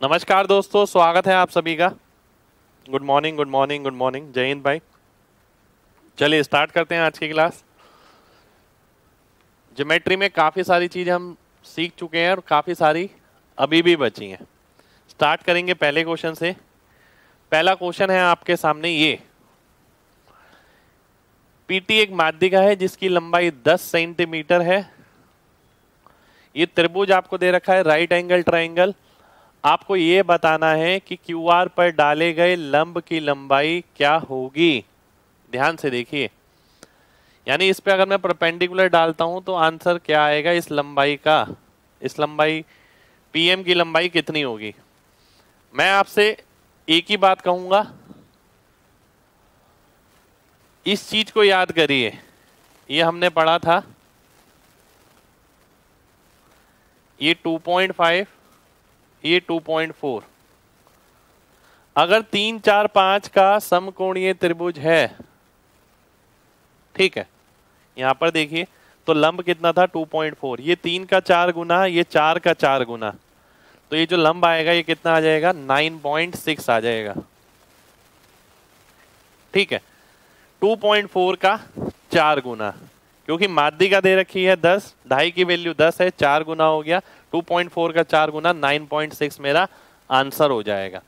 नमस्कार दोस्तों, स्वागत है आप सभी का। Good morning good morning good morning जय हिंद भाई। चलिए स्टार्ट करते हैं आज की क्लास ज्योमेट्री में काफ़ी सारी चीज़ें हम सीख चुके हैं और काफ़ी सारी अभी भी बची हैं। स्टार्ट करेंगे पहले क्वेश्चन से। पहला क्वेश्चन है आपके सामने ये। पीटी एक माध्यिका है जिसकी लंबाई 10 सेंटीमीटर है। ये त्रिभुज आपको दे रखा है राइट एंगल ट्राइंगल आपको ये बताना है कि क्यू आर पर डाले गए लंब की लंबाई क्या होगी? ध्यान से देखिए। यानी इस पे अगर मैं परपेंडिकुलर डालता हूँ तो आंसर क्या आएगा इस लंबाई का? इस लंबाई, पीएम की लंबाई कितनी होगी? मैं आपसे एक ही बात कहूँगा। इस चीज़ को याद करिए। ये हमने पढ़ा था। ये 2.5 ये 2.4 अगर तीन, चार, पाँच का समकोणीय त्रिभुज है, ठीक है, यहाँ पर देखिए तो लंब कितना था? 2.4 ये तीन का चार गुना, ये चार का चार गुना। तो ये जो लंब आएगा, ये कितना आ जाएगा? 9.6 आ जाएगा। ठीक है 2.4 का चार गुना। क्योंकि मादी माध्यिका दे रखी है 10 ढाई की वैल्यू 10 है, चार गुना हो गया 2.4 का चार गुना 9.6 मेरा आंसर हो जाएगा।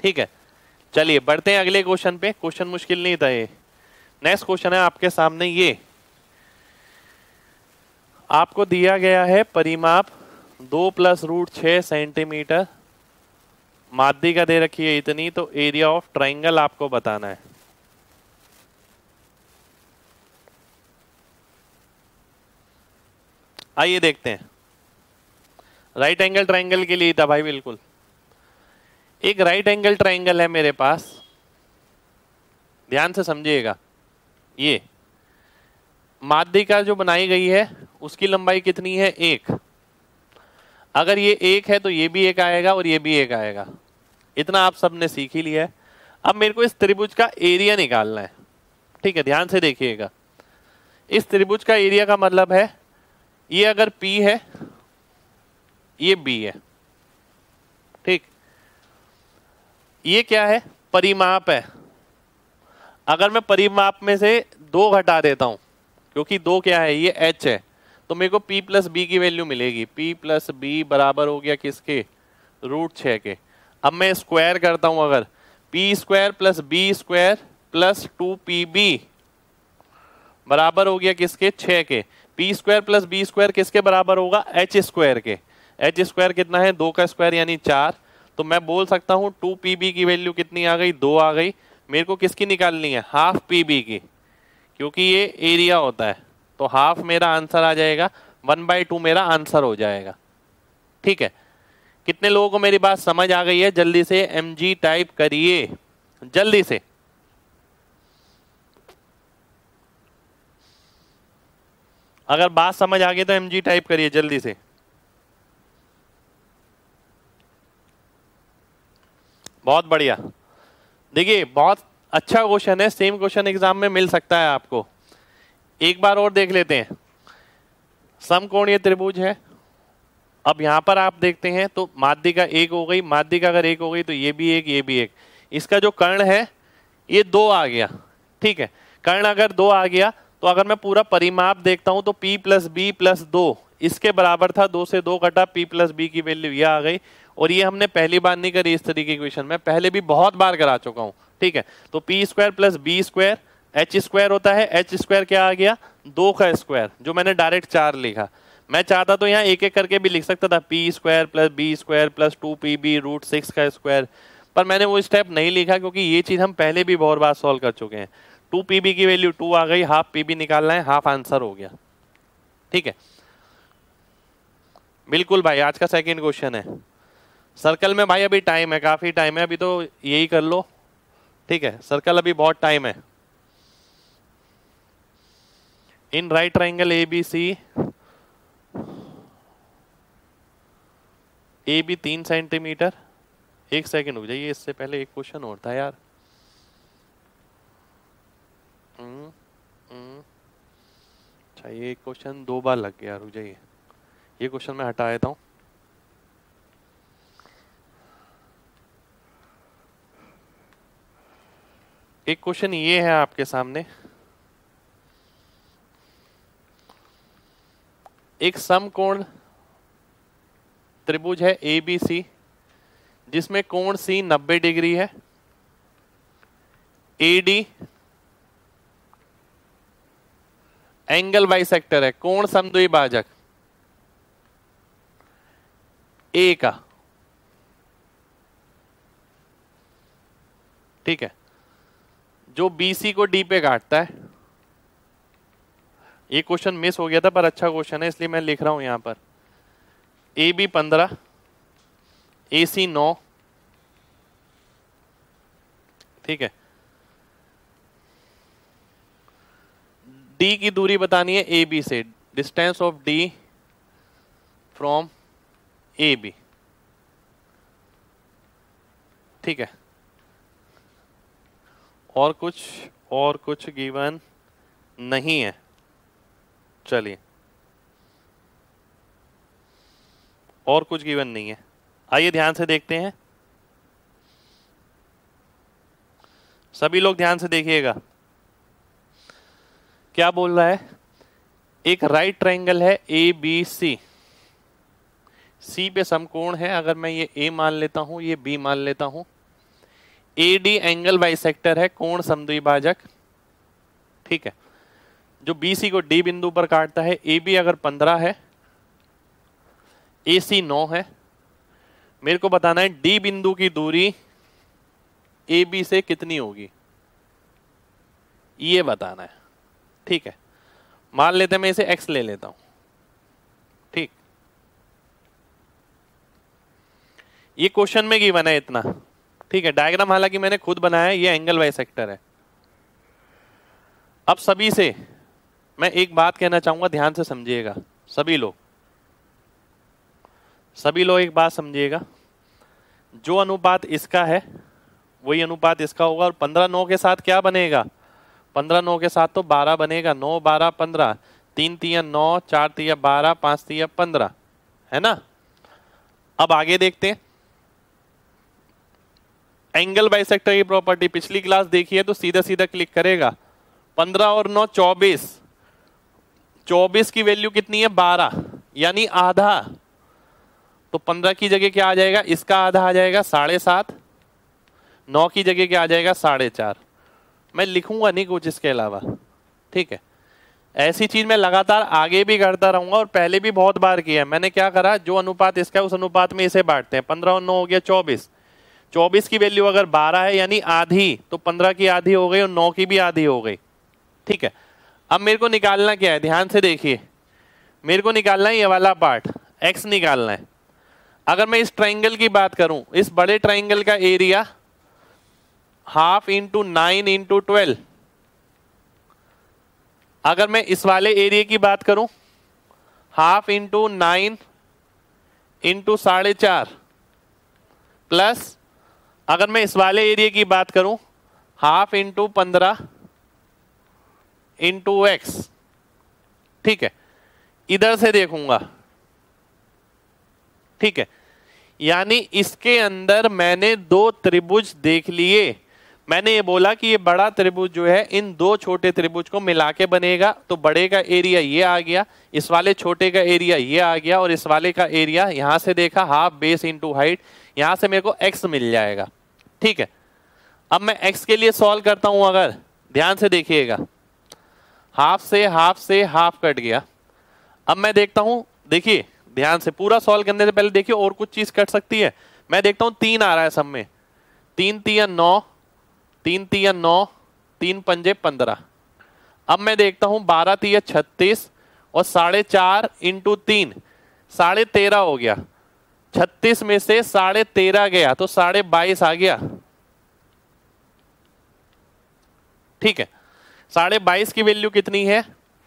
ठीक है? चलिए, बढ़ते हैं अगले क्वेश्चन पे। क्वेश्चन मुश्किल नहीं था ये। नेक्स्ट क्वेश्चन है आपके सामने ये। आपको दिया गया है परिमाप दो प्लस रूट छ सेंटीमीटर मादी माध्यिका दे रखी है इतनी तो एरिया ऑफ़ ट्राइंगल आपको बताना है। आइए देखते हैं। राइट एंगल ट्राइंगल के लिए था भाई, बिल्कुल। एक राइट एंगल ट्राइंगल है मेरे पास। ध्यान से समझिएगा। ये माध्यिका जो बनाई गई है, उसकी लंबाई कितनी है? एक। अगर ये एक है तो ये भी एक आएगा और ये भी एक आएगा। इतना आप सबने सीख ही लिया है। अब मेरे को इस त्रिभुज का एरिया निकालना है। ठीक है, ध्यान से देखिएगा। इस त्रिभुज का एरिया का मतलब है ये अगर P है, ये B है, ठीक? ये क्या है? परिमाप है। अगर मैं परिमाप में से दो घटा देता हूँ, क्योंकि दो क्या है, ये H है तो मेरे को P प्लस बी की वैल्यू मिलेगी। P प्लस बी बराबर हो गया किसके? रूट छ के। अब मैं स्क्वायर करता हूँ अगर P square plus B square plus two P B बराबर हो गया किसके? छ के। P square plus B square किसके बराबर होगा? एच स्क्वायर के। एच स्क्वायर कितना है? दो का स्क्वायर यानी चार। तो मैं बोल सकता हूँ टू पी बी की वैल्यू कितनी आ गई? दो आ गई। मेरे को किसकी निकालनी है? हाफ़ पी बी की। क्योंकि ये एरिया होता है। तो हाफ़ मेरा आंसर आ जाएगा। वन बाई टू मेरा आंसर हो जाएगा। ठीक है? कितने लोगों को मेरी बात समझ आ गई है? जल्दी से एम जी टाइप करिए। जल्दी से। अगर बात समझ आ गई तो एम जी टाइप करिए जल्दी से। बहुत बढ़िया। देखिए, बहुत अच्छा क्वेश्चन है सेम क्वेश्चन एग्ज़ाम में मिल सकता है आपको। एक बार और देख लेते हैं। समकोणीय त्रिभुज है। अब यहाँ पर आप देखते हैं तो माध्यिका एक हो गई माध्यिका अगर एक हो गई तो ये भी एक, ये भी एक। इसका जो कर्ण है, ये दो आ गया। ठीक है, कर्ण अगर दो आ गया तो अगर मैं पूरा परिमाप देखता हूँ तो P प्लस बी प्लस दो, इसके बराबर था दो से दो कटा P प्लस बी की वैल्यू यह आ गई। और ये हमने पहली बार नहीं करी इस तरीके की क्वेश्चन में पहले भी बहुत बार करा चुका हूँ, ठीक है? तो P square plus B square H square होता है एच स्क्वायर क्या आ गया? दो का स्क्वायर जो मैंने डायरेक्ट चार लिखा। मैं चाहता तो यहाँ एक एक करके भी लिख सकता था P square plus B square plus two P B root six का स्क्वायर पर मैंने वो स्टेप नहीं लिखा, क्योंकि ये चीज़ हम पहले भी बहुत बार सॉल्व कर चुके हैं। टू पी बी की वैल्यू, टू आ गई, हाफ़ पी बी निकालना है, हाफ़ आंसर हो गया। ठीक है? बिल्कुल भाई, आज का सेकेंड क्वेश्चन है। सर्कल में भाई अभी टाइम है, काफ़ी टाइम है, अभी तो यही कर लो। ठीक है? सर्कल अभी बहुत टाइम है। In right triangle A B C A B तीन सेंटीमीटर एक सेकंड हो जाइए, इससे पहले एक क्वेश्चन और था यार। अच्छा ये क्वेश्चन दो बार लग गया, रुक जाइए। ये क्वेश्चन मैं हटा देता हूँ। एक क्वेश्चन ये है आपके सामने। एक समकोण त्रिभुज है ए बी सी जिसमें कोण सी 90 डिग्री है। ए डी एंगल बाइसेक्टर है। कौन कोण समद्विभाजक ए का। ठीक है। जो बीसी को डी पे काटता है। ये क्वेश्चन मिस हो गया था, पर अच्छा क्वेश्चन है, इसलिए मैं लिख रहा हूँ यहाँ पर। ए बी पंद्रह ए सी नौ। ठीक है। डी की दूरी बतानी है ए बी से. Distance of D from A B ठीक है? और कुछ और कुछ गिवन नहीं है. चलिए. और कुछ गिवन नहीं है. आइए ध्यान से देखते हैं. सभी लोग ध्यान से देखिएगा. क्या बोल रहा है? एक राइट ट्रायंगल है ए बी सी सी पे समकोण है, अगर मैं ये ए मान लेता हूँ, ये बी मान लेता हूँ. ए डी एंगल बाइसेक्टर है, कोण समद्विभाजक. ठीक है. जो बी सी को डी बिंदु पर काटता है ए बी अगर पंद्रह है ए सी नौ है. मेरे को बताना है डी बिंदु की दूरी ए बी से कितनी होगी? ये बताना है. ठीक है। मान लेते मैं इसे एक्स ले लेता हूँ। ठीक। ये क्वेश्चन में गिवन है इतना? ठीक है, डायग्राम हालाँकि मैंने खुद बनाया है, ये एंगल वाई सेक्टर है। अब सभी से मैं एक बात कहना चाहूँगा, ध्यान से समझिएगा, सभी लोग। सभी लोग एक बात समझिएगा, जो अनुपात इसका है, वही अनुपात इसका होगा और पंद्रह नौ के साथ क्या बनेगा? पंद्रह नौ के साथ तो बारह बनेगा, नौ, बारह, पंद्रह। तीन तिया नौ, चार तिया बारह, पाँच तिया पंद्रह। है ना? अब आगे देखते हैं। एंगल बाइसेक्टर की प्रॉपर्टी पिछली क्लास देखी है तो सीधा सीधा क्लिक करेगा। पंद्रह और नौ, चौबीस। चौबीस की वैल्यू कितनी है? बारह। यानी आधा। तो पंद्रह की जगह क्या आ जाएगा? इसका आधा आ जाएगा साढ़े सात। नौ की जगह क्या आ जाएगा? साढ़े चार। मैं लिखूँगा नहीं कुछ इसके अलावा। ठीक है? ऐसी चीज़ मैं लगातार आगे भी करता रहूँगा और पहले भी बहुत बार किया है। मैंने क्या करा, जो अनुपात इसका उस अनुपात में इसे बांटते हैं। पंद्रह और नौ हो गया चौबीस। चौबीस की वैल्यू अगर बारह है, यानी आधी तो पंद्रह की आधी हो गई और नौ की भी आधी हो गई। ठीक है? अब मेरे को निकालना क्या है? ध्यान से देखिए। मेरे को निकालना है ये वाला पार्ट एक्स निकालना है। अगर मैं इस ट्राइंगल की बात करूँ, इस बड़े ट्राइंगल का area half into nine into twelve अगर मैं इस वाले एरिया की बात करूँ हाफ़ इंटू नाइन इंटू साढ़े चार. प्लस अगर मैं इस वाले एरिया की बात करूँ हाफ़ इंटू पंद्रह इंटू एक्स ठीक है? इधर से देखूँगा. ठीक है? यानी इसके अंदर मैंने दो त्रिभुज देख लिए. मैंने ये बोला कि ये बड़ा त्रिभुज जो है, इन दो छोटे त्रिभुज को मिला के बनेगा। तो बड़े का एरिया ये आ गया, इस वाले छोटे का एरिया ये आ गया, और इस वाले का एरिया यहाँ से देखा हाफ़ बेस इंटू हाइट यहाँ से मेरे को एक्स मिल जाएगा। ठीक है? अब मैं एक्स के लिए सॉल्व करता हूँ अगर। ध्यान से देखिएगा। हाफ़ से हाफ़ से हाफ़ कट गया। अब मैं देखता हूँ, देखिए, ध्यान से पूरा सॉल्व करने से पहले देखिए और कुछ चीज़ कट सकती है। मैं देखता हूँ, तीन आ रहा है सब में। तीन तीन नौ तीन तिया नौ, तीन पंजे पंद्रह। अब मैं देखता हूँ बारह तिया छत्तीस और साढ़े चार इंटू तीन। साढ़े तेरह हो गया। छत्तीस में से साढ़े तेरह गया तो साढ़े बाईस आ गया। ठीक है। साढ़े बाईस की वैल्यू कितनी है?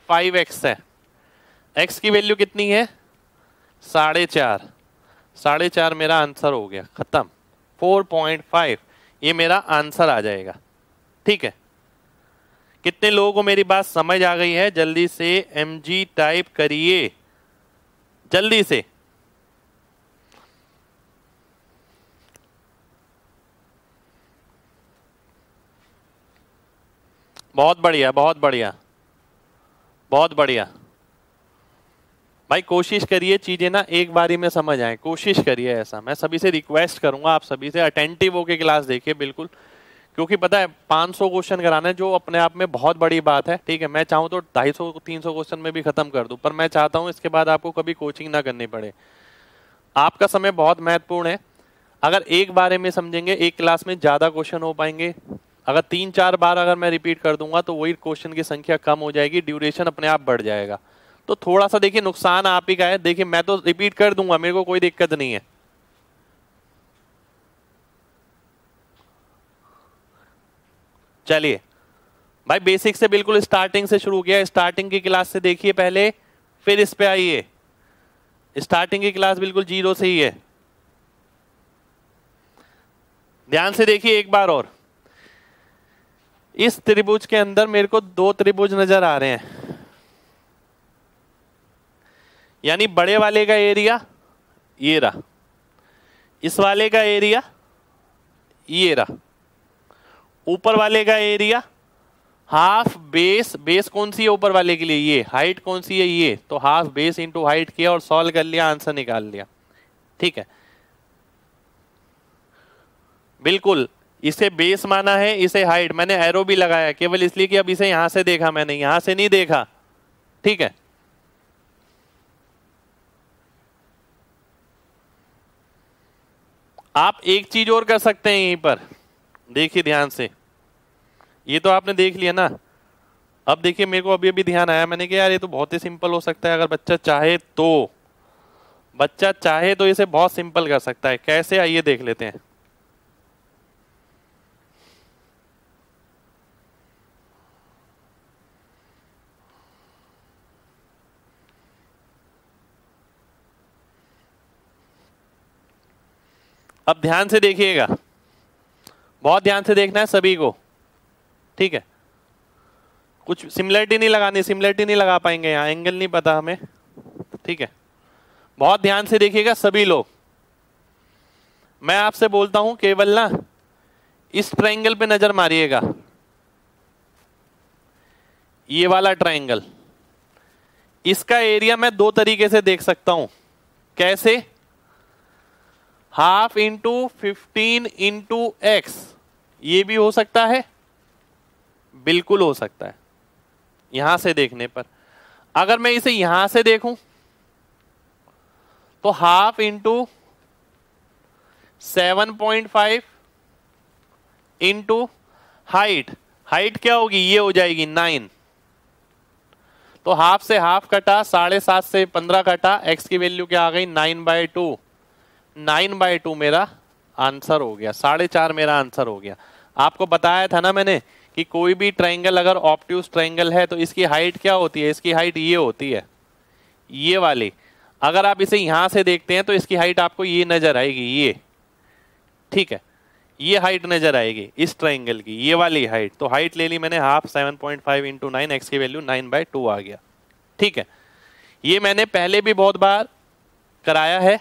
फाइव एक्स है। एक्स की वैल्यू कितनी है? साढ़े चार। साढ़े चार मेरा आंसर हो गया। खत्म। फोर पॉइंट फाइव ये मेरा आंसर आ जाएगा। ठीक है? कितने लोगों को मेरी बात समझ आ गई है? जल्दी से एम जी टाइप करिए। जल्दी से। बहुत बढ़िया बहुत बढ़िया। बहुत बढ़िया। भाई, कोशिश करिए चीज़ें ना एक बारी में समझ आए। कोशिश करिए ऐसा। मैं सभी से रिक्वेस्ट करूँगा, आप सभी से अटेंटिव होके क्लास देखिए, बिल्कुल। क्योंकि पता है 500 क्वेश्चन कराना जो अपने आप में बहुत बड़ी बात है, ठीक है? मैं चाहूँ तो 250 300 क्वेश्चन में भी खत्म कर दूँ, पर मैं चाहता हूँ इसके बाद आपको कभी कोचिंग ना करनी पड़े। आपका समय बहुत महत्वपूर्ण है। अगर एक बारे में समझेंगे, एक क्लास में ज़्यादा क्वेश्चन हो पाएँगे। अगर तीन चार बार अगर मैं रिपीट कर दूँगा तो वही क्वेश्चन की संख्या कम हो जाएगी ड्यूरेशन अपने आप बढ़ जाएगा। तो थोड़ा सा देखिए नुकसान आप ही का है। देखिए, मैं तो रिपीट कर दूँगा, मेरे को कोई दिक्कत नहीं है। चलिए। भाई बेसिक से बिल्कुल स्टार्टिंग से शुरू किया। स्टार्टिंग की क्लास से देखिए पहले, फिर इस पे आइए। स्टार्टिंग की क्लास बिल्कुल ज़ीरो से ही है। ध्यान से देखिए एक बार और। इस त्रिभुज के अंदर मेरे को दो त्रिभुज नज़र आ रहे हैं। यानी बड़े वाले का एरिया ये रहा। इस वाले का एरिया ये रहा। ऊपर वाले का एरिया हाफ़ बेस बेस कौन सी है ऊपर वाले के लिए? ये। हाइट कौन सी है? ये। तो हाफ़ बेस इंटू हाइट किया और सॉल्व कर लिया, आंसर निकाल लिया। ठीक है? बिल्कुल, इसे बेस माना है, इसे हाइट। मैंने एरो भी लगाया, केवल इसलिए कि अब इसे यहाँ से देखा मैंने। यहाँ से नहीं देखा। ठीक है? आप एक चीज़ और कर सकते हैं यहीं पर। देखिए ध्यान से। ये तो आपने देख लिया ना। अब देखिए मेरे को अभी अभी ध्यान आया। मैंने कहा, यार, ये तो बहुत ही सिंपल हो सकता है। अगर बच्चा चाहे तो। बच्चा चाहे तो इसे बहुत सिंपल कर सकता है। कैसे? आइए देख लेते हैं। अब ध्यान से देखिएगा। बहुत ध्यान से देखना है सभी को। ठीक है? कुछ सिमिलरिटी नहीं लगानी, सिमिलरिटी नहीं लगा पाएँगे यहाँ। एंगल नहीं पता हमें। ठीक है? बहुत ध्यान से देखिएगा सभी लोग। मैं आपसे बोलता हूँ, केवल ना इस ट्रायंगल पे नज़र मारिएगा। ये वाला ट्रायंगल। इसका एरिया मैं दो तरीके से देख सकता हूँ। कैसे? Half into fifteen into X, ये भी हो सकता है? बिल्कुल हो सकता है। यहाँ से देखने पर। अगर मैं इसे यहाँ से देखूँ तो half into seven point five into height. Height क्या होगी? ये हो जाएगी नाइन। तो हाफ़ से हाफ़ कटा, साढ़े सात से पंद्रह कटा, एक्स की वैल्यू क्या आ गई? Nine by two. Nine by two मेरा आंसर हो गया, साढ़े चार मेरा आंसर हो गया। आपको बताया था ना मैंने कि कोई भी ट्रायंगल अगर ऑप्ट्यूस ट्रायंगल है तो इसकी हाइट क्या होती है? इसकी हाइट ये होती है, ये वाली। अगर आप इसे यहाँ से देखते हैं तो इसकी हाइट आपको ये नज़र आएगी, ये। ठीक है, ये हाइट नज़र आएगी, इस ट्रायंगल की, ये वाली हाइट। तो हाइट ले ली मैंने, half seven point five into nine, X की वैल्यू नाइन बाई टू आ गया। ठीक है, ये मैंने पहले भी बहुत बार कराया है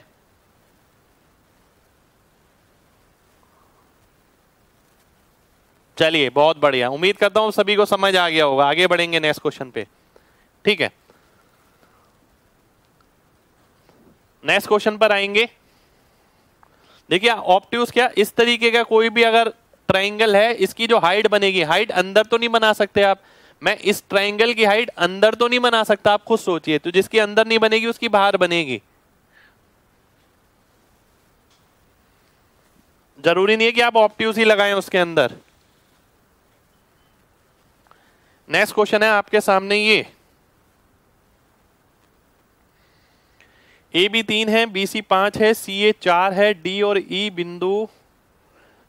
चलिए, बहुत बढ़िया। उम्मीद करता हूँ सभी को समझ आ गया होगा। आगे बढ़ेंगे नेक्स्ट क्वेश्चन पे। ठीक है? नेक्स्ट क्वेश्चन पर आएँगे। देखिए ऑप्टिवस क्या, इस तरीके का कोई भी अगर ट्राइंगल है, इसकी जो हाइट बनेगी हाइट अंदर तो नहीं बना सकते आप। मैं इस ट्राइंगल की हाइट अंदर तो नहीं बना सकता, आप खुद सोचिए। तो जिसकी अंदर नहीं बनेगी, उसकी बाहर बनेगी। ज़रूरी नहीं है कि आप ऑप्टिवस ही लगाएँ उसके अंदर। नेक्स्ट क्वेश्चन है आपके सामने ये। ए बी तीन है बी सी पाँच है सी ए चार है डी और ई e बिंदु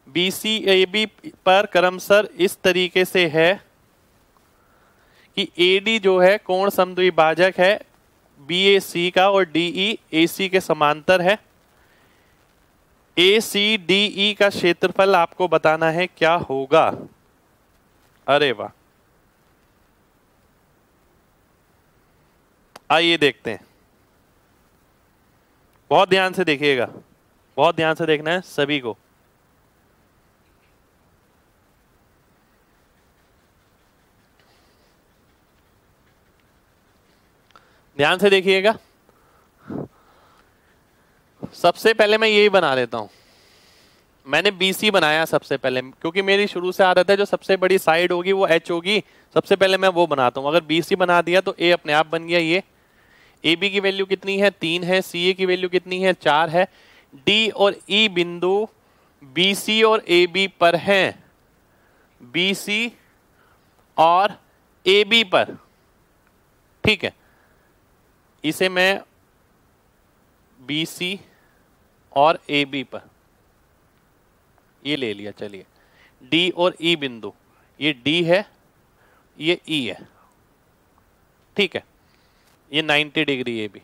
बी सी ए बी पर क्रमशः इस तरीके से है कि ए डी जो है कोण समद्विभाजक है बी ए सी का और डी ई ए सी के समांतर है। ए सी डी ई का क्षेत्रफल आपको बताना है क्या होगा। अरे वाह। आइए देखते हैं। बहुत ध्यान से देखिएगा। बहुत ध्यान से देखना है सभी को। ध्यान से देखिएगा। सबसे पहले मैं यही बना लेता हूँ। मैंने BC बनाया सबसे पहले, क्योंकि मेरी शुरू से आदत है जो सबसे बड़ी साइड होगी वो H होगी। सबसे पहले मैं वो बनाता हूँ। अगर BC बना दिया तो A अपने आप बन गया ये। ए बी की वैल्यू कितनी है? तीन है। सी ए की वैल्यू कितनी है? चार है। डी और ई e बिंदु बी सी और ए बी पर हैं। बी सी और ए बी पर। ठीक है। इसे मैं बी सी और ए बी पर। ये ले लिया, चलिए। डी और ई e बिंदु। ये डी है, ये ई e है। ठीक है। ये 90 डिग्री ये भी।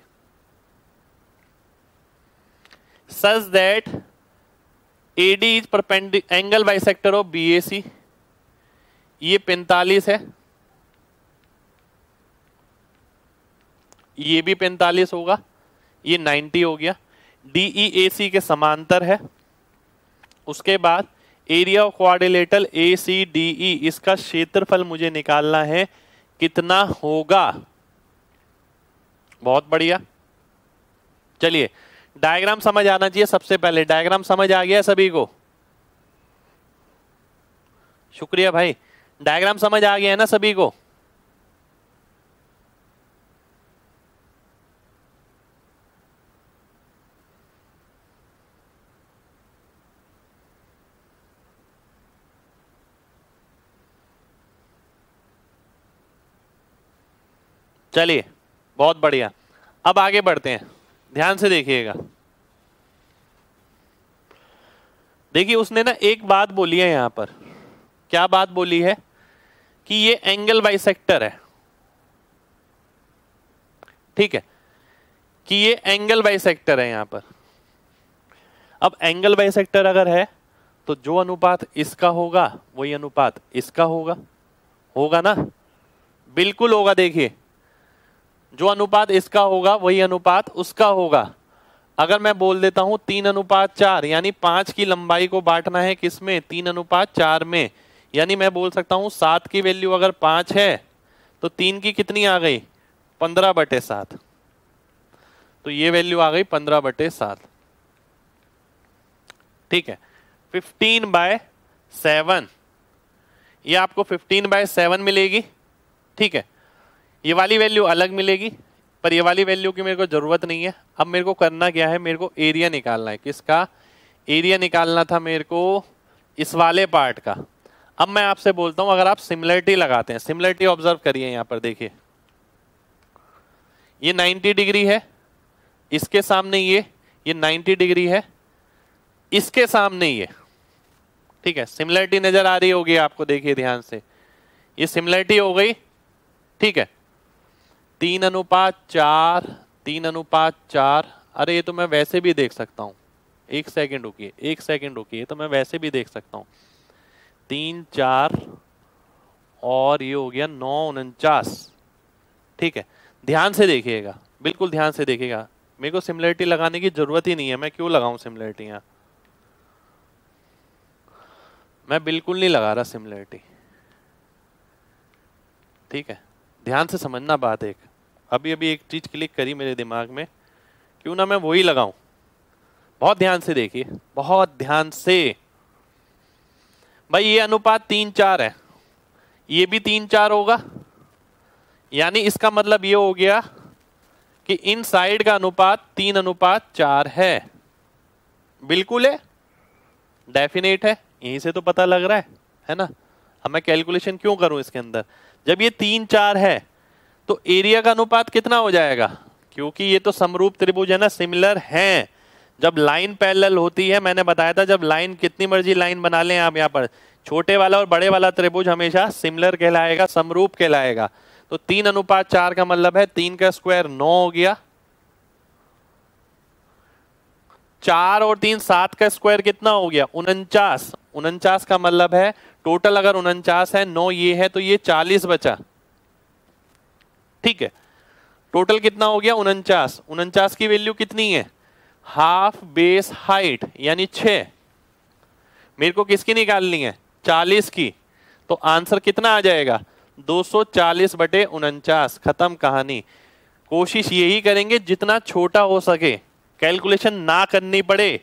Such that AD is perpendicular angle bisector of B A C ये 45 है। ये भी 45 होगा। ये 90 हो गया। डीई ए सी के समांतर है। उसके बाद area of quadrilateral A C DE इसका क्षेत्रफल मुझे निकालना है। कितना होगा? बहुत बढ़िया। चलिए डायग्राम समझ आना चाहिए सबसे पहले। डायग्राम समझ आ गया सभी को? शुक्रिया भाई। डायग्राम समझ आ गया है ना सभी को? चलिए। बहुत बढ़िया। अब आगे बढ़ते हैं। ध्यान से देखिएगा। देखिए, उसने ना एक बात बोली है यहाँ पर। क्या बात बोली है? कि ये एंगल बाइसेक्टर है। ठीक है? कि ये एंगल बाइसेक्टर है यहाँ पर। अब एंगल बाइसेक्टर अगर है तो जो अनुपात इसका होगा, वही अनुपात इसका होगा। होगा ना? बिल्कुल होगा, देखिए। जो अनुपात इसका होगा, वही अनुपात उसका होगा। अगर मैं बोल देता हूँ तीन अनुपात चार, यानी पाँच की लंबाई को बांटना है किसमें तीन अनुपात चार में। यानी मैं बोल सकता हूँ सात की वैल्यू अगर पाँच है तो तीन की कितनी आ गई? पंद्रह बटे सात। तो ये वैल्यू आ गई पंद्रह बटे सात। ठीक है। Fifteen by seven. ये आपको फिफ्टीन बाय सेवन मिलेगी। ठीक है। ये वाली वैल्यू अलग मिलेगी, पर ये वाली वैल्यू की मेरे को ज़रूरत नहीं है। अब मेरे को करना क्या है, मेरे को एरिया निकालना है। किसका? एरिया निकालना था मेरे को इस वाले पार्ट का। अब मैं आपसे बोलता हूँ, अगर आप सिमिलरिटी लगाते हैं सिमिलरिटी ऑब्ज़र्व करिए यहाँ पर, देखिए। ये 90 डिग्री है, इसके सामने ये ये 90 डिग्री है, इसके सामने ये। ठीक है सिमिलरिटी नज़र आ रही होगी आपको, देखिए ध्यान से। ये सिमिलरिटी हो गई, ठीक है। तीन अनुपात चार, तीन अनुपात चार। अरे, ये तो मैं वैसे भी देख सकता हूँ। एक सेकंड रुकिए, एक सेकंड रुकिए तो मैं वैसे भी देख सकता हूँ। तीन, चार और ये हो गया नौ, उनचास। ठीक है, ध्यान से देखिएगा, बिल्कुल ध्यान से देखिएगा। मेरे को सिमिलरिटी लगाने की ज़रूरत ही नहीं है, मैं क्यों लगाऊँ सिमिलरिटी यहाँ? मैं बिल्कुल नहीं लगा रहा सिमिलरिटी ठीक है ध्यान से समझना बात एक। अभी अभी एक चीज़ क्लिक करी मेरे दिमाग में, क्यों ना मैं वही लगाऊँ? बहुत ध्यान से देखिए, बहुत ध्यान से। भाई, ये अनुपात तीन चार है। ये भी तीन चार होगा। यानी इसका मतलब ये हो गया कि इन साइड का अनुपात, तीन अनुपात चार है। बिल्कुल है। डेफिनेट है। यहीं से तो पता लग रहा है है ना? अब मैं कैलकुलेशन क्यों करूँ इसके अंदर? जब ये तीन चार है तो एरिया का अनुपात कितना हो जाएगा? क्योंकि ये तो समरूप त्रिभुज है ना, सिमिलर है। जब लाइन पैरेलल होती है, मैंने बताया था, जब लाइन, कितनी मर्ज़ी लाइन बना लें आप यहाँ पर। छोटे वाला और बड़े वाला त्रिभुज हमेशा सिमिलर कहलाएगा, समरूप कहलाएगा। तो तीन अनुपात चार का मतलब है, तीन का स्क्वायर नौ हो गया। चार और तीन, सात का स्क्वायर कितना हो गया? उनचास। उनचास का मतलब है टोटल अगर उनचास है, नौ ये है तो ये चालीस बचा। ठीक है? टोटल कितना हो गया? उनचास। उनचास की वैल्यू कितनी है? हाफ़ बेस हाइट यानी छ मेरे को किसकी निकालनी है? चालीस की। तो आंसर कितना आ जाएगा? 240 बटे उनचास। खत्म कहानी। कोशिश यही करेंगे, जितना छोटा हो सके। कैलकुलेशन ना करनी पड़े।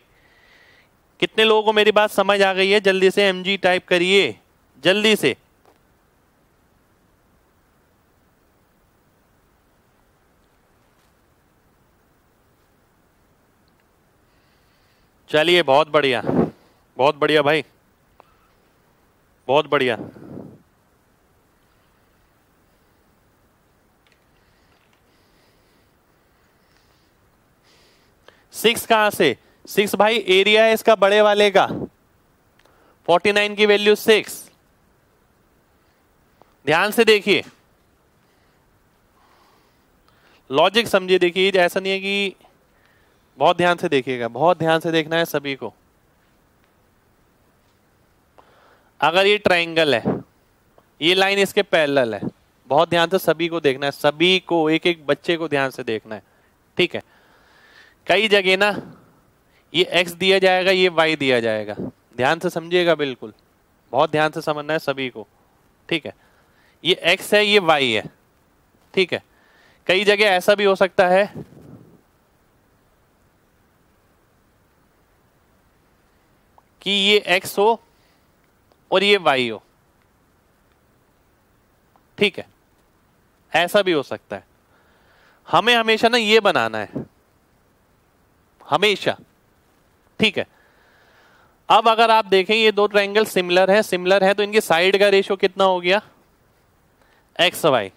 कितने लोगों को मेरी बात समझ आ गई है? जल्दी से एमजी टाइप करिए। जल्दी से। चलिए, बहुत बढ़िया। बहुत बढ़िया भाई। बहुत बढ़िया। सिक्स कहाँ से? सिक्स भाई, एरिया है इसका बड़े वाले का। फोर्टी नाइन की वैल्यू सिक्स। ध्यान से देखिए। लॉजिक समझिए, देखिए ऐसा नहीं है कि बहुत ध्यान से देखिएगा, बहुत ध्यान से देखना है सभी को। अगर ये ट्राइंगल है, ये लाइन इसके पैरेलल है, बहुत ध्यान से सभी को देखना है, सभी को एक एक बच्चे को ध्यान से देखना है, ठीक है? कई जगह ना, ये x दिया जाएगा, ये y दिया जाएगा। ध्यान से समझिएगा बिल्कुल। बहुत ध्यान से समझना है सभी को। ठीक है? ये x है, ये y है। ठीक है? कई जगह ऐसा भी हो सकता है। कि ये x हो और ये y हो। ठीक है? ऐसा भी हो सकता है। हमें हमेशा ना ये बनाना है। हमेशा। ठीक है? अब अगर आप देखें, ये दो ट्रायंगल सिमिलर है सिमिलर है तो इनके साइड का रेशियो कितना हो गया? एक्स वाई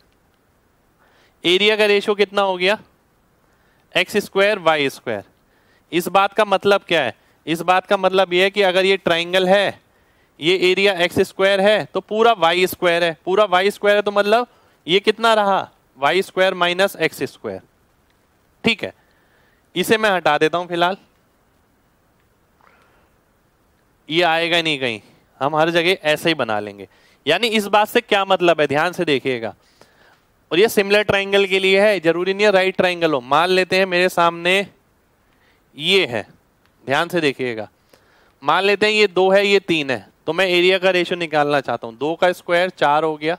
एरिया का रेशियो कितना हो गया? एक्स स्क्वायर वाई स्क्वायर इस बात का मतलब क्या है? इस बात का मतलब यह है कि अगर ये ट्राइंगल है, ये एरिया एक्स स्क्वायर है तो पूरा वाई स्क्वायर है। पूरा वाई स्क्वायर है तो मतलब ये कितना रहा? Y square minus X square ठीक है? इसे मैं हटा देता हूँ फ़िलहाल। ये आएगा नहीं कहीं। हम हर जगह ऐसे ही बना लेंगे। यानी इस बात से क्या मतलब है? ध्यान से देखिएगा। और ये सिमिलर ट्राइंगल के लिए है, ज़रूरी नहीं है राइट ट्राइंगल हो। मान लेते हैं मेरे सामने ये है। ध्यान से देखिएगा। मान लेते हैं ये दो है, ये तीन है। तो मैं एरिया का रेशियो निकालना चाहता हूँ। दो का स्क्वायर चार हो गया।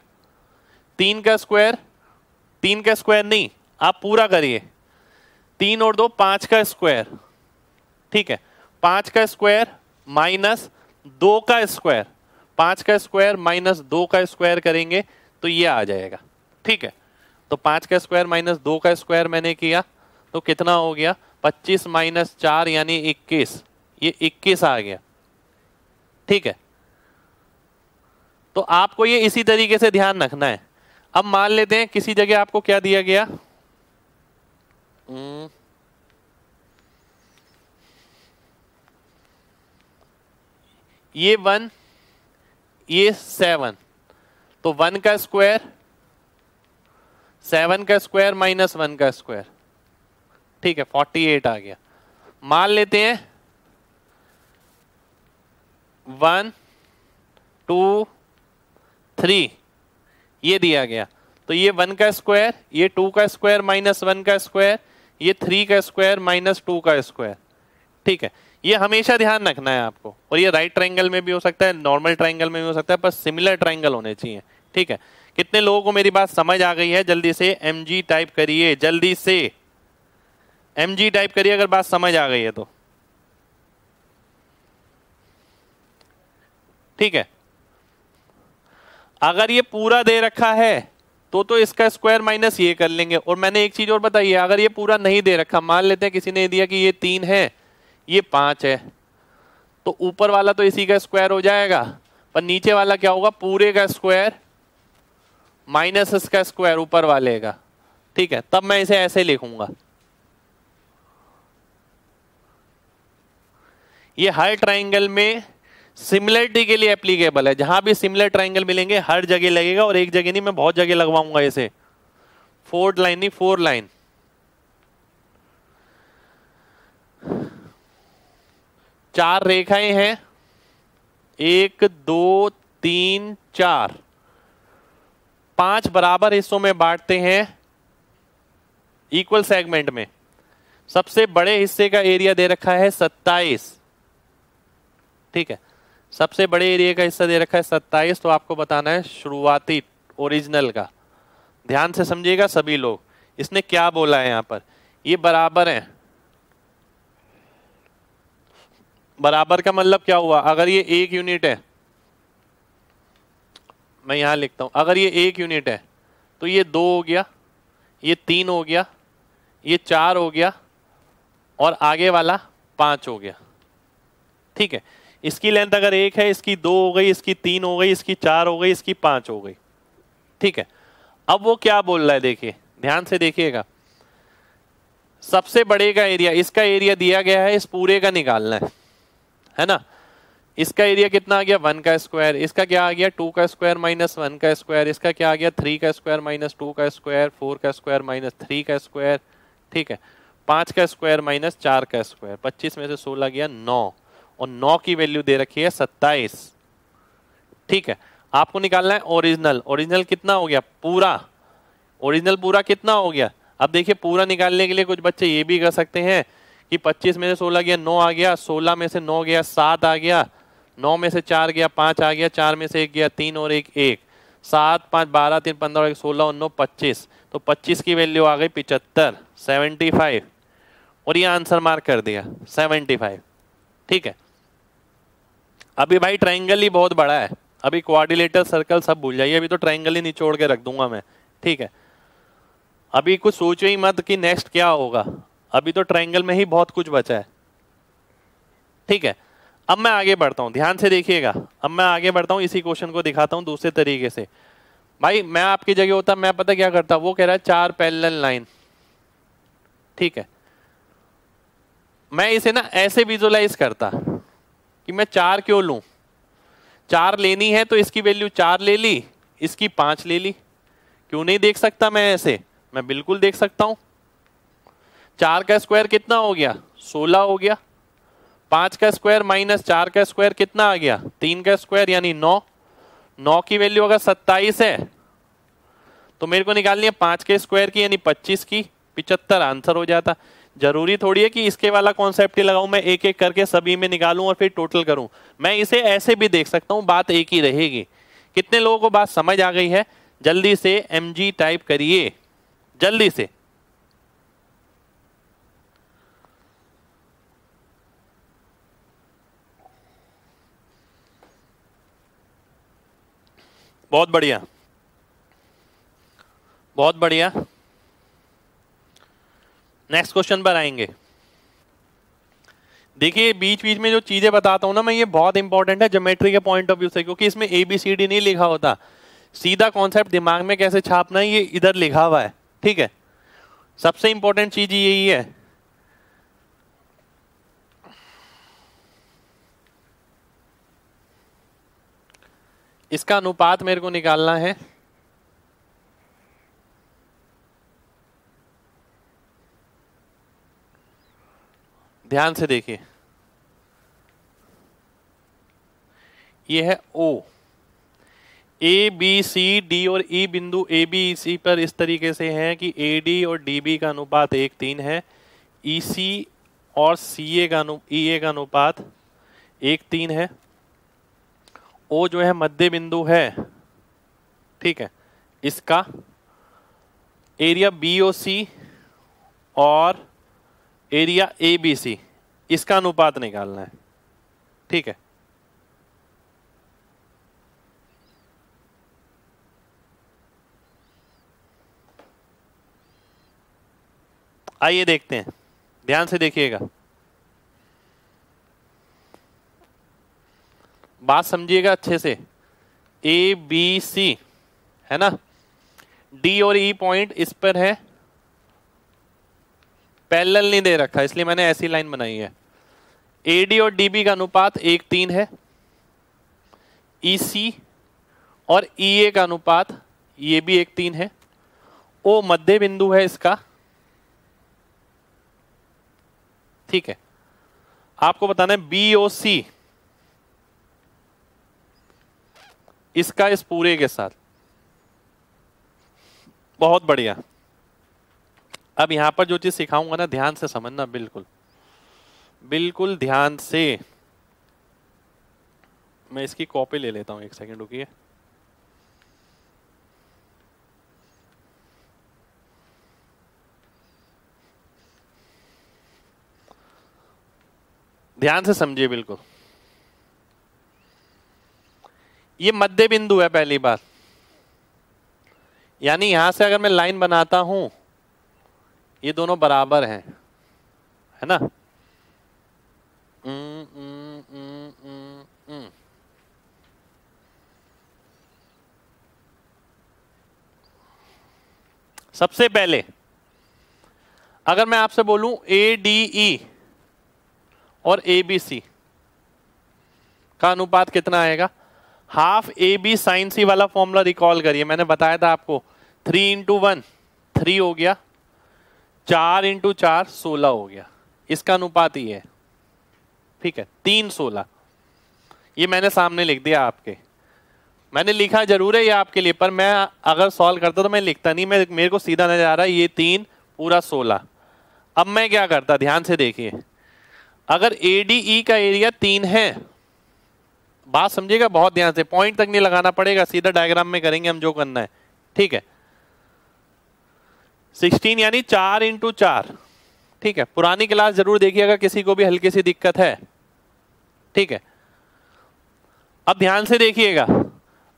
तीन का स्क्वायर तीन का स्क्वायर नहीं। आप पूरा करिए। तीन और दो, पाँच का स्क्वायर ठीक है? पाँच का स्क्वायर माइनस दो का स्क्वायर पाँच का स्क्वायर माइनस दो का स्क्वायर करेंगे तो ये आ जाएगा। ठीक है? तो पाँच का स्क्वायर माइनस दो का स्क्वायर मैंने किया तो कितना हो गया? पच्चीस माइनस चार यानी इक्कीस। ये इक्कीस आ गया। ठीक है? तो आपको ये इसी तरीके से ध्यान रखना है। अब मान लेते हैं, किसी जगह आपको क्या दिया गया? हम्म। ये वन, ये सेवन। तो वन का स्क्वायर, सेवन का स्क्वायर माइनस वन का स्क्वायर। ठीक है, फोर्टी एट आ गया। मान लेते हैं। वन, टू, थ्री, ये दिया गया। तो ये वन का स्क्वायर, ये टू का स्क्वायर माइनस वन का स्क्वायर ये थ्री का स्क्वायर माइनस टू का स्क्वायर ठीक है? ये हमेशा ध्यान रखना है आपको। और ये राइट ट्राइंगल में भी हो सकता है नॉर्मल ट्राइंगल में भी हो सकता है, पर सिमिलर ट्राइंगल होने चाहिए। ठीक है? कितने लोगों को मेरी बात समझ आ गई है? जल्दी से एमजी टाइप करिए, जल्दी से। एमजी टाइप करिए, अगर बात समझ आ गई है तो। ठीक है? अगर ये पूरा दे रखा है तो तो इसका स्क्वायर माइनस ये कर लेंगे। और मैंने एक चीज़ और बताई है, अगर ये पूरा नहीं दे रखा, मान लेते हैं किसी ने दिया कि ये तीन है, ये पाँच है तो ऊपर वाला तो इसी का स्क्वायर हो जाएगा। पर नीचे वाला क्या होगा? पूरे का स्क्वायर माइनस इसका स्क्वायर ऊपर वाले का। ठीक है, तब मैं इसे ऐसे लिखूँगा। ये हर ट्राइंगल में सिमिलरिटी के लिए एप्लीकेबल है। जहाँ भी सिमिलर ट्राइंगल मिलेंगे, हर जगह लगेगा और एक जगह नहीं, मैं बहुत जगह लगवाऊँगा इसे। फोर्थ लाइन नहीं फोर लाइन चार रेखाएँ हैं। एक, दो, तीन, चार। पाँच बराबर हिस्सों में बांटते हैं इक्वल सेगमेंट में। सबसे बड़े हिस्से का एरिया दे रखा है सत्ताईस। ठीक है? सबसे बड़े एरिया का हिस्सा दे रखा है सत्ताईस तो आपको बताना है शुरुआती ओरिजिनल का। ध्यान से समझिएगा सभी लोग। इसने क्या बोला है यहाँ पर? ये बराबर है। बराबर का मतलब क्या हुआ? अगर ये एक यूनिट है, मैं यहाँ लिखता हूँ, अगर ये एक यूनिट है तो ये दो हो गया, ये तीन हो गया, ये चार हो गया, और आगे वाला पाँच हो गया। ठीक है? इसकी लेंथ अगर एक है, इसकी दो हो गई, इसकी तीन हो गई, इसकी चार हो गई, इसकी पाँच हो गई। ठीक है? अब वो क्या बोल रहा है, देखिए, ध्यान से देखिएगा। सबसे बड़े का एरिया इसका एरिया दिया गया है, इस पूरे का निकालना है। है ना? इसका एरिया कितना आ गया? वन का स्क्वायर इसका क्या आ गया? टू का स्क्वायर माइनस वन का स्क्वायर इसका क्या आ गया? थ्री का स्क्वायर माइनस टू का स्क्वायर फोर का स्क्वायर माइनस थ्री का स्क्वायर ठीक है? पाँच का स्क्वायर माइनस चार का स्क्वायर पच्चीस में से सोलह गया नौ। और नौ की वैल्यू दे रखी है सत्ताईस। ठीक है, आपको निकालना है ओरिजिनल ओरिजिनल कितना हो गया? पूरा। ओरिजिनल पूरा कितना हो गया? अब देखिए, पूरा निकालने के लिए कुछ बच्चे ये भी कर सकते हैं कि 25 में से 16 गया 9 आ गया 16 में से 9 गया 7 आ गया 9 में से 4 गया 5 आ गया 4 में से एक गया 3 और एक एक। सात, पाँच, बारह, तीन, पंद्रह, एक, सोलह और नौ, पच्चीस। तो 25 की वैल्यू आ गई पिचहत्तर सेवेंटी फाइव और ये आंसर मार्क कर दिया 75 ठीक है। अभी भाई ट्राइंगल ही बहुत बड़ा है। अभी क्वाड्रिलेटर सर्कल सब भूल जाइए, अभी तो ट्राइंगल ही निचोड़ के रख दूँगा मैं। ठीक है। अभी कुछ सोचो ही मत कि नेक्स्ट क्या होगा। अभी तो ट्राइंगल में ही बहुत कुछ बचा है। ठीक है। अब मैं आगे बढ़ता हूँ। ध्यान से देखिएगा। अब मैं आगे बढ़ता हूँ, इसी क्वेश्चन को दिखाता हूँ दूसरे तरीके से। भाई, मैं आपकी जगह होता, मैं पता क्या करता? वो कह रहा है चार पैरेलल लाइन ठीक है। मैं इसे ना ऐसे विजुलाइज करता। कि मैं चार क्यों लू? चार लेनी है तो इसकी वैल्यू चार ले ली, इसकी पाँच ले ली। क्यों नहीं देख सकता मैं ऐसे? मैं बिल्कुल देख सकता हूँ। चार का स्क्वायर कितना हो गया? सोलह हो गया। पाँच का स्क्वायर माइनस चार का स्क्वायर कितना आ गया? तीन का स्क्वायर यानी नौ। नौ की वैल्यू अगर सत्ताईस है तो मेरे को निकालनी है पाँच के स्क्वायर की यानी पच्चीस की। पिचहत्तर आंसर हो जाता। ज़रूरी थोड़ी है कि इसके वाला कॉन्सेप्ट ही लगाऊँ, मैं एक एक करके सभी में निकालूं और फिर टोटल करूँ। मैं इसे ऐसे भी देख सकता हूँ, बात एक ही रहेगी। कितने लोगों को बात समझ आ गई है? जल्दी से एमजी टाइप करिए। जल्दी से। बहुत बढ़िया। बहुत बढ़िया। नेक्स्ट क्वेश्चन पर आएँगे। देखिए बीच बीच में जो चीज़ें बताता हूँ ना, मैं ये बहुत इंपॉर्टेंट है ज्योमेट्री के पॉइंट ऑफ़ व्यू से, क्योंकि इसमें ए बी सी डी नहीं लिखा होता। सीधा कॉन्सेप्ट दिमाग में कैसे छापना है, ये इधर लिखा हुआ है। ठीक है? सबसे इंपॉर्टेंट चीज़ यही है। इसका अनुपात मेरे को निकालना है। ध्यान से देखिए। ये है ओ ए बी सी डी और ई e बिंदु ए बी सी पर इस तरीके से है कि ए डी और डी बी का अनुपात एक तीन है। ई e सी और सी ए का अनु ई e ए का अनुपात एक तीन है। ओ जो है मध्य बिंदु है। ठीक है। इसका एरिया बी ओ सी और एरिया ए बी सी इसका अनुपात निकालना है। ठीक है? आइए देखते हैं। ध्यान से देखिएगा। बात समझिएगा अच्छे से। ए बी सी है ना? डी और ई e पॉइंट इस पर है। पैरेलल नहीं दे रखा, इसलिए मैंने ऐसी लाइन बनाई है। एडी और डीबी का अनुपात एक तीन है। ईसी e और ईए e का अनुपात, ये भी एक तीन है। ओ मध्य बिंदु है इसका। ठीक है। आपको बताना है बी ओ सी इसका इस पूरे के साथ। बहुत बढ़िया। अब यहाँ पर जो चीज़ सिखाऊँगा ना, ध्यान से समझना, बिल्कुल। बिल्कुल ध्यान से। मैं इसकी कॉपी ले लेता हूँ, एक सेकेंड रुकिए। ध्यान से समझिए, बिल्कुल। ये मध्य बिंदु है, पहली बार यानी यहाँ से अगर मैं लाइन बनाता हूँ ये दोनों बराबर हैं, है ना? सबसे पहले, अगर मैं आपसे बोलूँ ए डी ई और ए बी सी का अनुपात कितना आएगा? Half A B sine C वाला फॉर्मूला रिकॉल करिए। मैंने बताया था आपको। थ्री इंटू वन थ्री हो गया। चार इंटू चार सोलह हो गया। इसका अनुपात ही है। ठीक है? तीन सोलह। ये मैंने सामने लिख दिया आपके। मैंने लिखा ज़रूर है ये आपके लिए, पर मैं अगर सॉल्व करता तो मैं लिखता नहीं। मैं, मेरे को सीधा नज़र आ रहा है, ये तीन, पूरा सोलह। अब मैं क्या करता? ध्यान से देखिए। अगर ए डी ई का एरिया तीन है, बात समझिएगा, बहुत ध्यान से। पॉइंट तक नहीं लगाना पड़ेगा, सीधा डायग्राम में करेंगे हम जो करना है। ठीक है? सिक्सटीन यानी चार इंटू चार। ठीक है? पुरानी क्लास ज़रूर देखिएगा, किसी को भी हल्की सी दिक्कत है। ठीक है? अब ध्यान से देखिएगा,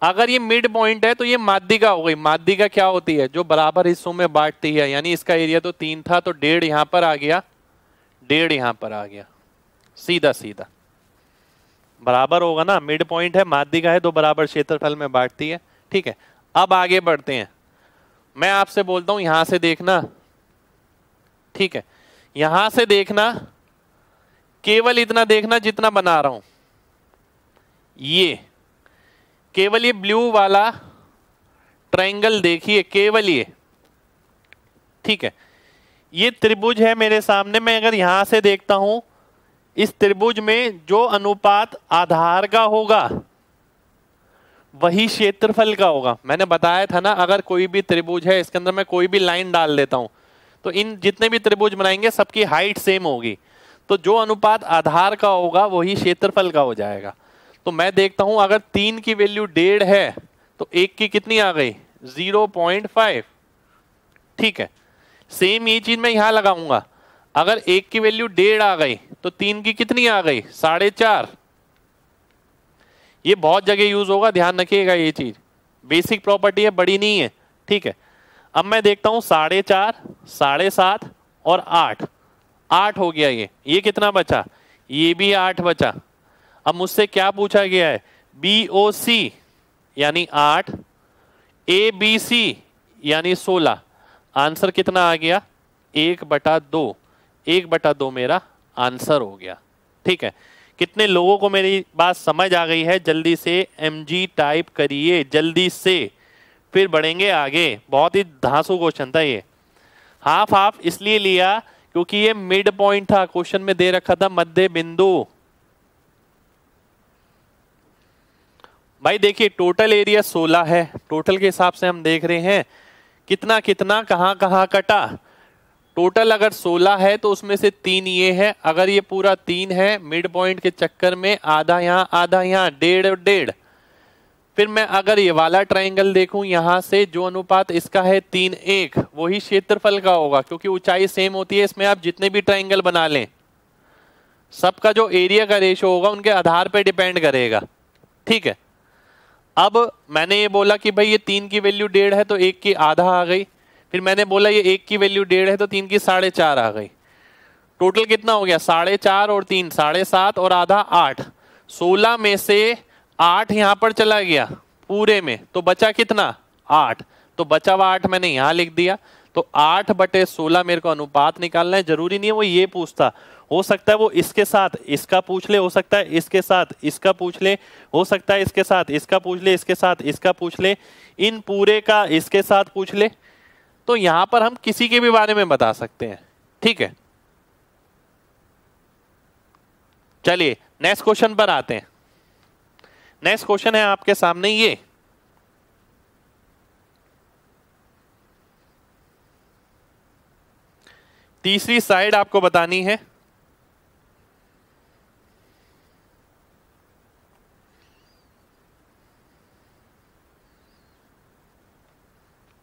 अगर ये मिड पॉइंट है तो ये माध्यिका हो गई। माध्यिका क्या होती है? जो बराबर हिस्सों में बांटती है, यानी इसका एरिया तो तीन था तो डेढ़ यहाँ पर आ गया। डेढ़ यहाँ पर आ गया। सीधा सीधा। बराबर होगा ना? मिड पॉइंट है माध्यिका है तो बराबर क्षेत्रफल में बांटती है। ठीक है? अब आगे बढ़ते हैं। मैं आपसे बोलता हूँ, यहाँ से देखना। ठीक है? यहाँ से देखना, केवल इतना देखना जितना बना रहा हूँ। ये, केवल ये ब्लू वाला ट्रायंगल देखिए, केवल ये। ठीक है? ये त्रिभुज है मेरे सामने, मैं अगर यहाँ से देखता हूँ, इस त्रिभुज में जो अनुपात आधार का होगा वही क्षेत्रफल का होगा। मैंने बताया था ना, अगर कोई भी त्रिभुज है, इसके अंदर मैं कोई भी लाइन डाल देता हूँ तो इन जितने भी त्रिभुज बनाएँगे सबकी हाइट सेम होगी। तो जो अनुपात आधार का होगा, वही क्षेत्रफल का हो जाएगा। तो मैं देखता हूँ, अगर तीन की वैल्यू डेढ़ है तो एक की कितनी आ गई? ज़ीरो पॉइंट फाइव ठीक है। सेम ये चीज़ मैं यहाँ लगाऊँगा। अगर एक की वैल्यू डेढ़ आ गई तो तीन की कितनी आ गई? साढ़े चार। ये बहुत जगह यूज़ होगा, ध्यान रखिएगा ये चीज़। बेसिक प्रॉपर्टी है, बड़ी नहीं है, ठीक है। अब मैं देखता हूँ साढ़े चार, साढ़े सात और आठ। आठ हो गया ये। ये कितना बचा? ये भी आठ बचा। अब मुझसे क्या पूछा गया है? बी ओ सी यानी आठ। ए बी सी यानी सोलह। आंसर कितना आ गया? एक बटा दो। एक बटा दो मेरा आंसर हो गया। ठीक है। कितने लोगों को मेरी बात समझ आ गई है? जल्दी से एम जी टाइप करिए, जल्दी से। फिर बढ़ेंगे आगे। बहुत ही धांसू क्वेश्चन था ये। हाफ़ हाफ़ इसलिए लिया क्योंकि ये मिड पॉइंट था। क्वेश्चन में दे रखा था मध्य बिंदु। भाई देखिए टोटल एरिया 16 है। टोटल के हिसाब से हम देख रहे हैं। कितना कितना, कहाँ कहाँ कटा? टोटल अगर 16 है तो उसमें से तीन ये है। अगर ये पूरा तीन है मिड पॉइंट के चक्कर में आधा यहाँ आधा यहाँ, डेढ़ डेढ़। फिर मैं अगर ये वाला ट्राइंगल देखूँ, यहाँ से जो अनुपात इसका है तीन एक, वही क्षेत्रफल का होगा, क्योंकि ऊंचाई सेम होती है, इसमें आप जितने भी ट्राइंगल बना लें, सबका जो एरिया का रेशो होगा, उनके आधार पर डिपेंड करेगा। ठीक है? अब मैंने ये बोला कि भाई ये तीन की वैल्यू डेढ़ है तो एक की आधा आ गई। फिर मैंने बोला, ये एक की वैल्यू डेढ़ है तो तीन की साढ़े चार आ गई। टोटल कितना हो गया? साढ़े चार और तीन, साढ़े सात और आधा आठ। सोलह में से आठ यहाँ पर चला गया, पूरे में। तो बचा कितना? आठ। तो बचा हुआ आठ मैंने यहाँ लिख दिया। तो आठ बटे सोलह मेरे को अनुपात निकालना है। ज़रूरी नहीं है वो ये पूछता। हो सकता है वो इसके साथ, इसका पूछ ले, हो सकता है इसके साथ, इसका पूछ ले, हो सकता है इसके साथ, इसका पूछ ले, इसके साथ, इसका पूछ ले। इन पूरे का इसके साथ पूछ ले। तो यहाँ पर हम किसी के भी बारे में बता सकते हैं। ठीक है? चलिए नेक्स्ट क्वेश्चन पर आते हैं। नेक्स्ट क्वेश्चन है आपके सामने ये। तीसरी साइड आपको बतानी है।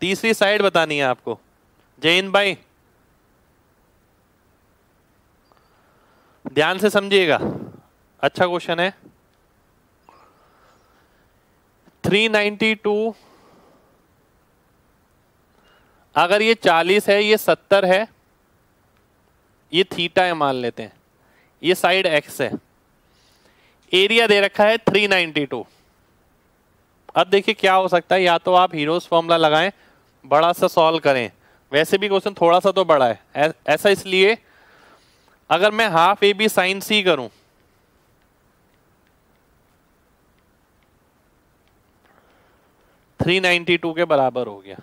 तीसरी साइड बतानी है आपको। जैन भाई, ध्यान से समझिएगा। अच्छा क्वेश्चन है। 392 अगर ये 40 है, ये 70 है, ये थीटा है मान लेते हैं। ये साइड एक्स है। एरिया दे रखा है 392 अब देखिए क्या हो सकता है, या तो आप हीरोज फॉर्मूला लगाएँ बड़ा सा सॉल्व करें। वैसे भी क्वेश्चन थोड़ा सा तो बड़ा है। ऐसा इसलिए, अगर मैं half A B sine C करूँ थ्री नाइनटी टू के बराबर हो गया।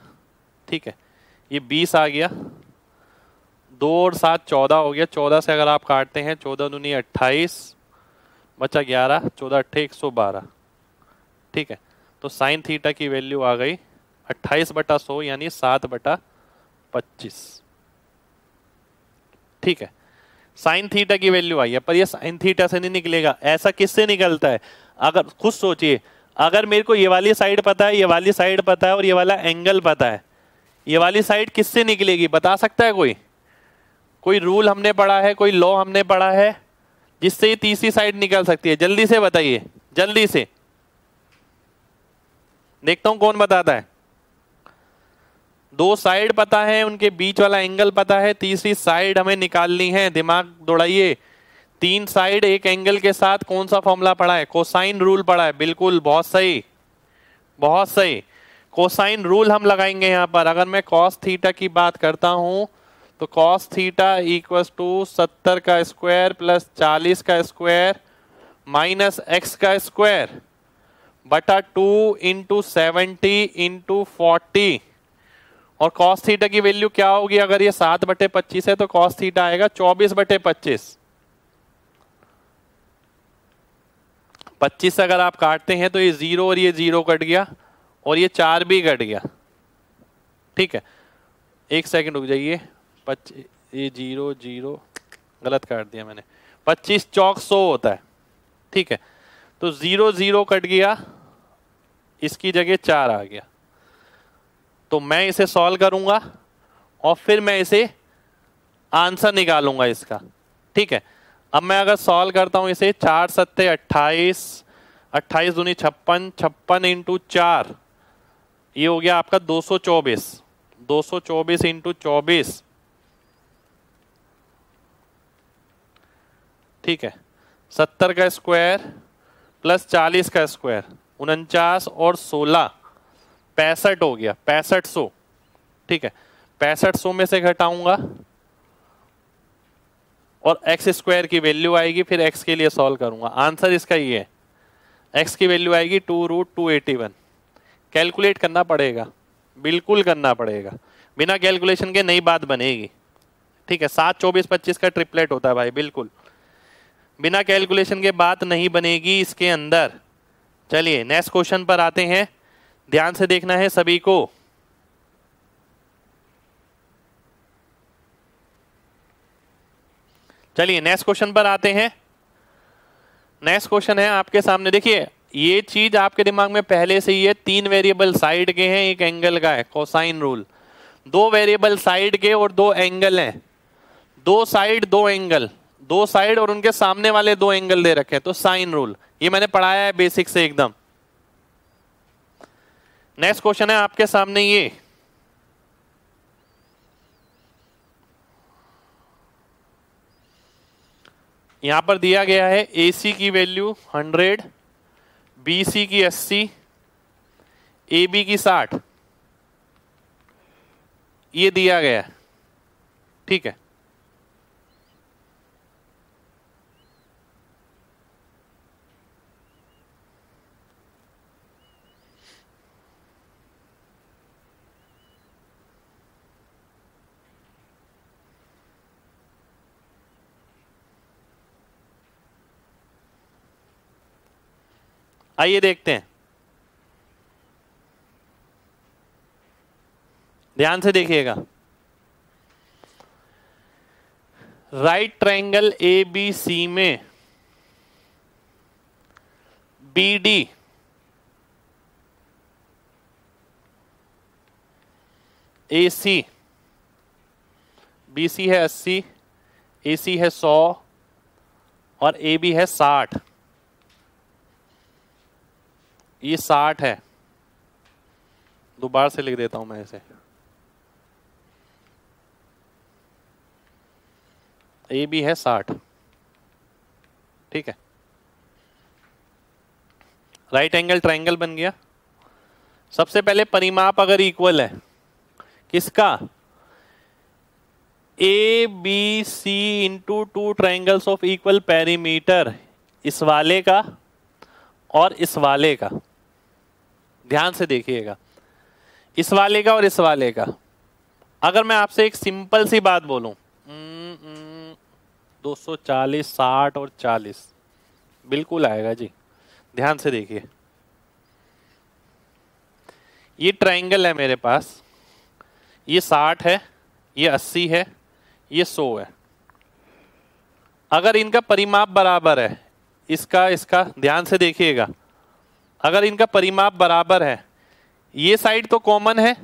ठीक है? ये बीस आ गया। दो और सात चौदह हो गया। चौदह से अगर आप काटते हैं, चौदह दुनी अट्ठाईस बचा ग्यारह, चौदह अट्ठे एक सौ बारह। ठीक है? तो साइन थीटा की वैल्यू आ गई। अट्ठाईस बटा सौ यानी सात बटा पच्चीस। ठीक है? साइन थीटा की वैल्यू आई है, पर ये साइन थीटा से नहीं निकलेगा। ऐसा किससे निकलता है? अगर, खुद सोचिए, अगर मेरे को ये वाली साइड पता है, ये वाली साइड पता है और ये वाला एंगल पता है, ये वाली साइड किससे निकलेगी? बता सकता है कोई? कोई रूल हमने पढ़ा है, कोई लॉ हमने पढ़ा है, जिससे ये तीसरी साइड निकल सकती है? जल्दी से बताइए, जल्दी से। देखता हूँ कौन बताता है। दो साइड पता है, उनके बीच वाला एंगल पता है, तीसरी साइड हमें निकालनी है, दिमाग दौड़ाइए। तीन साइड एक एंगल के साथ कौन सा फॉर्मूला पढ़ा है? कोसाइन रूल पढ़ा है, बिल्कुल, बहुत सही बहुत सही। कोसाइन रूल हम लगाएँगे यहाँ पर। अगर मैं कॉस थीटा की बात करता हूँ तो कॉस थीटा इक्वल टू सत्तर का स्क्वायर प्लस चालीस का स्क्वायर माइनस एक्स का स्क्वायर बटा two into seventy into forty और कॉस थीटा की वैल्यू क्या होगी? अगर ये सात बटे पच्चीस है तो कॉस थीटा आएगा चौबीस बटे पच्चीस। पच्चीस अगर आप काटते हैं तो ये ज़ीरो और ये ज़ीरो कट गया, और ये चार भी कट गया। ठीक है? एक सेकंड रुक जाइए। पच्चीस ये ज़ीरो ज़ीरो गलत काट दिया मैंने। पच्चीस चौक सौ होता है। ठीक है? तो ज़ीरो ज़ीरो कट गया, इसकी जगह चार आ गया। तो मैं इसे सॉल्व करूँगा और फिर मैं इसे आंसर निकालूँगा इसका। ठीक है? अब मैं अगर सॉल्व करता हूँ इसे, चार सत्ते अट्ठाईस अट्ठाईस दूनी छप्पन छप्पन इंटू चार, ये हो गया आपका दो सौ चौबीस। दो सौ चौबीस इंटू चौबीस। ठीक है? सत्तर का स्क्वायर प्लस चालीस का स्क्वायर उनचास और सोलह। पैंसठ हो गया, पैंसठ सौ। ठीक है, पैंसठ सौ में से घटाऊँगा और एक्स स्क्वायर की वैल्यू आएगी, फिर एक्स के लिए सॉल्व करूँगा। आंसर इसका ये है एक्स की वैल्यू आएगी two root two eighty one calculate करना पड़ेगा, बिल्कुल करना पड़ेगा। बिना कैलकुलेशन के नई बात बनेगी। ठीक है, सात, चौबीस, पच्चीस का ट्रिपलेट होता है भाई, बिल्कुल। बिना कैलकुलेशन के बात नहीं बनेगी इसके अंदर। चलिए नेक्स्ट क्वेश्चन पर आते हैं। ध्यान से देखना है सभी को। चलिए नेक्स्ट क्वेश्चन पर आते हैं। नेक्स्ट क्वेश्चन है आपके सामने। देखिए, ये चीज़ आपके दिमाग में पहले से ही है। तीन वेरिएबल साइड के हैं, एक एंगल का है कोसाइन रूल दो वेरिएबल साइड के और दो एंगल हैं। दो साइड दो एंगल दो साइड और उनके सामने वाले दो एंगल दे रखे हैं तो साइन रूल ये मैंने पढ़ाया है बेसिक से एकदम। नेक्स्ट क्वेश्चन है आपके सामने ये। यहाँ पर दिया गया है सी की वैल्यू 100 बी सी की 80 ए बी की 60 ये दिया गया है। ठीक है। आइए देखते हैं। ध्यान से देखिएगा। Right triangle A B C में B D A C B C है अस्सी ए सी है सौ और ए बी है साठ। ये साठ है। दोबारा से लिख देता हूँ मैं इसे। ए बी है साठ। ठीक है। राइट एंगल ट्राइंगल बन गया। सबसे पहले परिमाप अगर इक्वल है, किसका? A B C into two triangles of equal perimeter इस वाले का और इस वाले का। ध्यान से देखिएगा। इस वाले का और इस वाले का। अगर मैं आपसे एक सिंपल सी बात बोलूँ। दो सौ चालीस, साठ और चालीस। बिल्कुल आएगा जी। ध्यान से देखिए। ये ट्रायंगल है मेरे पास। ये साठ है, ये अस्सी है, ये सौ है। अगर इनका परिमाप बराबर है, इसका इसका, ध्यान से देखिएगा। अगर इनका परिमाप बराबर है, ये साइड तो कॉमन है।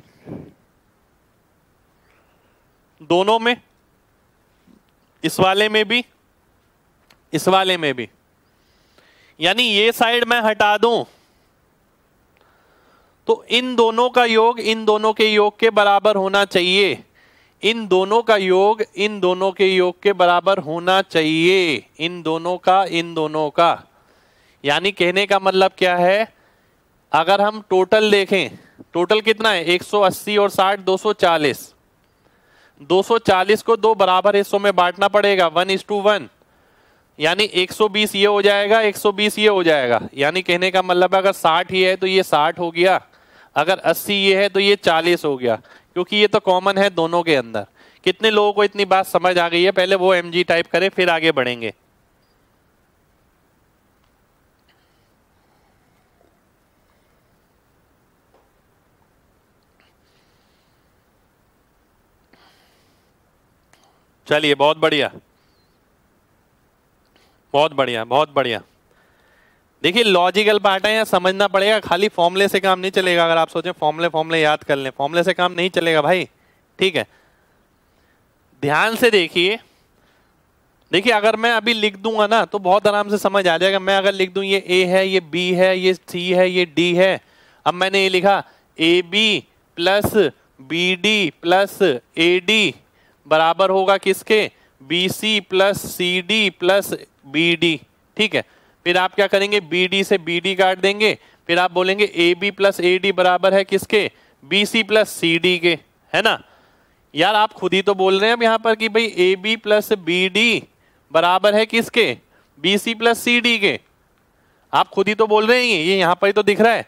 दोनों में, इस वाले में भी, इस वाले में भी। यानी ये साइड मैं हटा दूँ तो इन दोनों का योग इन दोनों के योग के बराबर होना चाहिए। इन दोनों का योग इन दोनों के योग के बराबर होना चाहिए। इन दोनों का, इन दोनों का। यानी कहने का मतलब क्या है? अगर हम टोटल देखें टोटल कितना है? 180 और 60 240 240 को दो बराबर हिस्सों में बांटना पड़ेगा वन इज़ टू वन यानी 120 ये हो जाएगा 120 ये हो जाएगा। यानी कहने का मतलब है, अगर 60 ही है तो ये 60 हो गया। अगर 80 ये है तो ये 40 हो गया। क्योंकि ये तो कॉमन है दोनों के अंदर। कितने लोगों को इतनी बात समझ आ गई है? पहले वो एम टाइप करे, फिर आगे बढ़ेंगे। चलिए, बहुत बढ़िया। बहुत बढ़िया बहुत बढ़िया। देखिए लॉजिकल पार्ट है यहाँ समझना पड़ेगा, खाली फॉर्मूले से काम नहीं चलेगा, अगर आप सोचें फॉर्मूले फॉर्मूले याद कर लें। फॉर्मूले से काम नहीं चलेगा भाई, ठीक है। ध्यान से देखिए। देखिए, अगर मैं अभी लिख दूँगा ना तो बहुत आराम से समझ आ जाएगा, मैं अगर लिख दूँ, ये ए है, ये बी है, ये सी है, ये डी है। अब मैंने ये लिखा A B plus B D plus A D बराबर होगा किसके? B C plus C D plus B D ठीक है? फिर आप क्या करेंगे? बी डी से बी डी काट देंगे। फिर आप बोलेंगे A B plus A D बराबर है किसके? B C plus C D के। है ना? यार, आप खुद ही तो बोल रहे हैं अब यहाँ पर कि भाई A B plus B D बराबर है किसके? B C plus C D के। आप खुद ही तो बोल रहे हैं ये यहाँ पर ही तो दिख रहा है।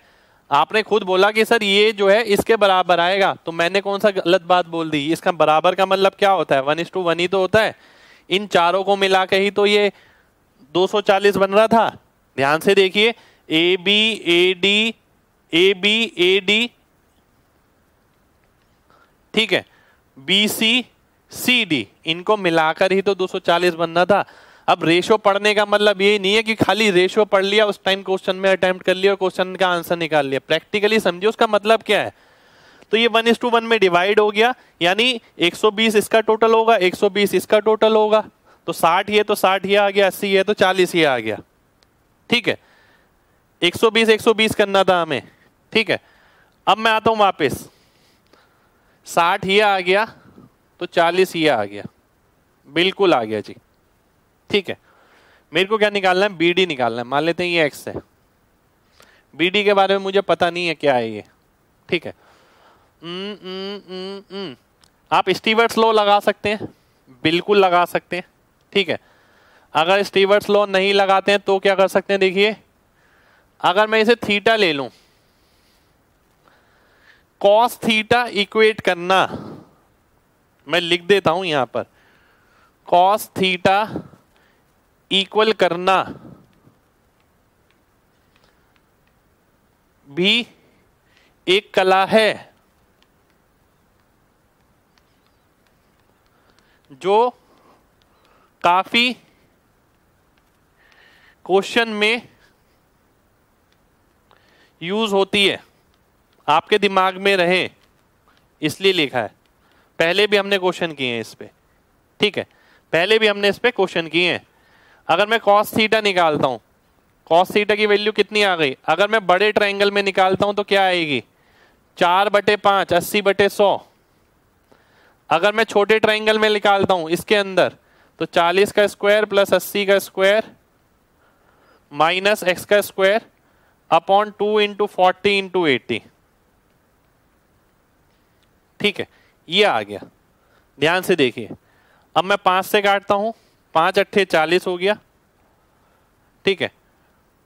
आपने खुद बोला कि सर ये जो है इसके बराबर आएगा। तो मैंने कौन सा गलत बात बोल दी? इसका बराबर का मतलब क्या होता है? वन इज़ टू वन ही तो होता है। इन चारों को मिला के ही तो ये 240 बन रहा था। ध्यान से देखिए A B A D A B A D ठीक है। बी सी सी डी इनको मिलाकर ही तो 240 बनना था। अब रेशो पढ़ने का मतलब ये नहीं है कि खाली रेशो पढ़ लिया, उस टाइम क्वेश्चन में अटेम्प्ट कर लिया और क्वेश्चन का आंसर निकाल लिया। प्रैक्टिकली समझिए, उसका मतलब क्या है? तो ये वन इज़ टू वन में डिवाइड हो गया, यानी 120 इसका टोटल होगा 120 इसका टोटल होगा। तो 60 ये तो 60 ये आ गया 80 ये तो 40 ये आ गया। ठीक है? 120 120 करना था हमें। ठीक है? अब मैं आता हूँ वापस। 60 ये आ गया तो 40 ये आ गया। बिल्कुल आ गया जी। ठीक है। मेरे को क्या निकालना है? बी डी निकालना है। मान लेते हैं ये एक्स है। बी डी के बारे में मुझे पता नहीं है क्या है ये। ठीक है। न, न, न, आप स्टीवर्ट्स लॉ लगा सकते हैं। बिल्कुल लगा सकते हैं। ठीक है। अगर स्टीवर्ट्स लॉ नहीं लगाते हैं तो क्या कर सकते हैं देखिए। अगर मैं इसे थीटा ले लूँ। कॉस थीटा इक्वेट करना। मैं लिख देता हूँ यहाँ पर। कॉस थीटा इक्वल करना भी एक कला है, जो काफ़ी क्वेश्चन में यूज़ होती है। आपके दिमाग में रहे, इसलिए लिखा है। पहले भी हमने क्वेश्चन किए हैं इस पर ठीक है? पहले भी हमने इस पे क्वेश्चन किए हैं। अगर मैं कॉस थीटा निकालता हूँ कॉस थीटा की वैल्यू कितनी आ गई? अगर मैं बड़े ट्राइंगल में निकालता हूँ तो क्या आएगी? चार बटे पाँच, अस्सी बटे सौ। अगर मैं छोटे ट्राइंगल में निकालता हूँ इसके अंदर तो चालीस का स्क्वायर प्लस अस्सी का स्क्वायर माइनस एक्स का square upon two into forty into eighty ठीक है, ये आ गया। ध्यान से देखिए। अब मैं पाँच से काटता हूँ। पाँच अट्ठे चालीस हो गया। ठीक है।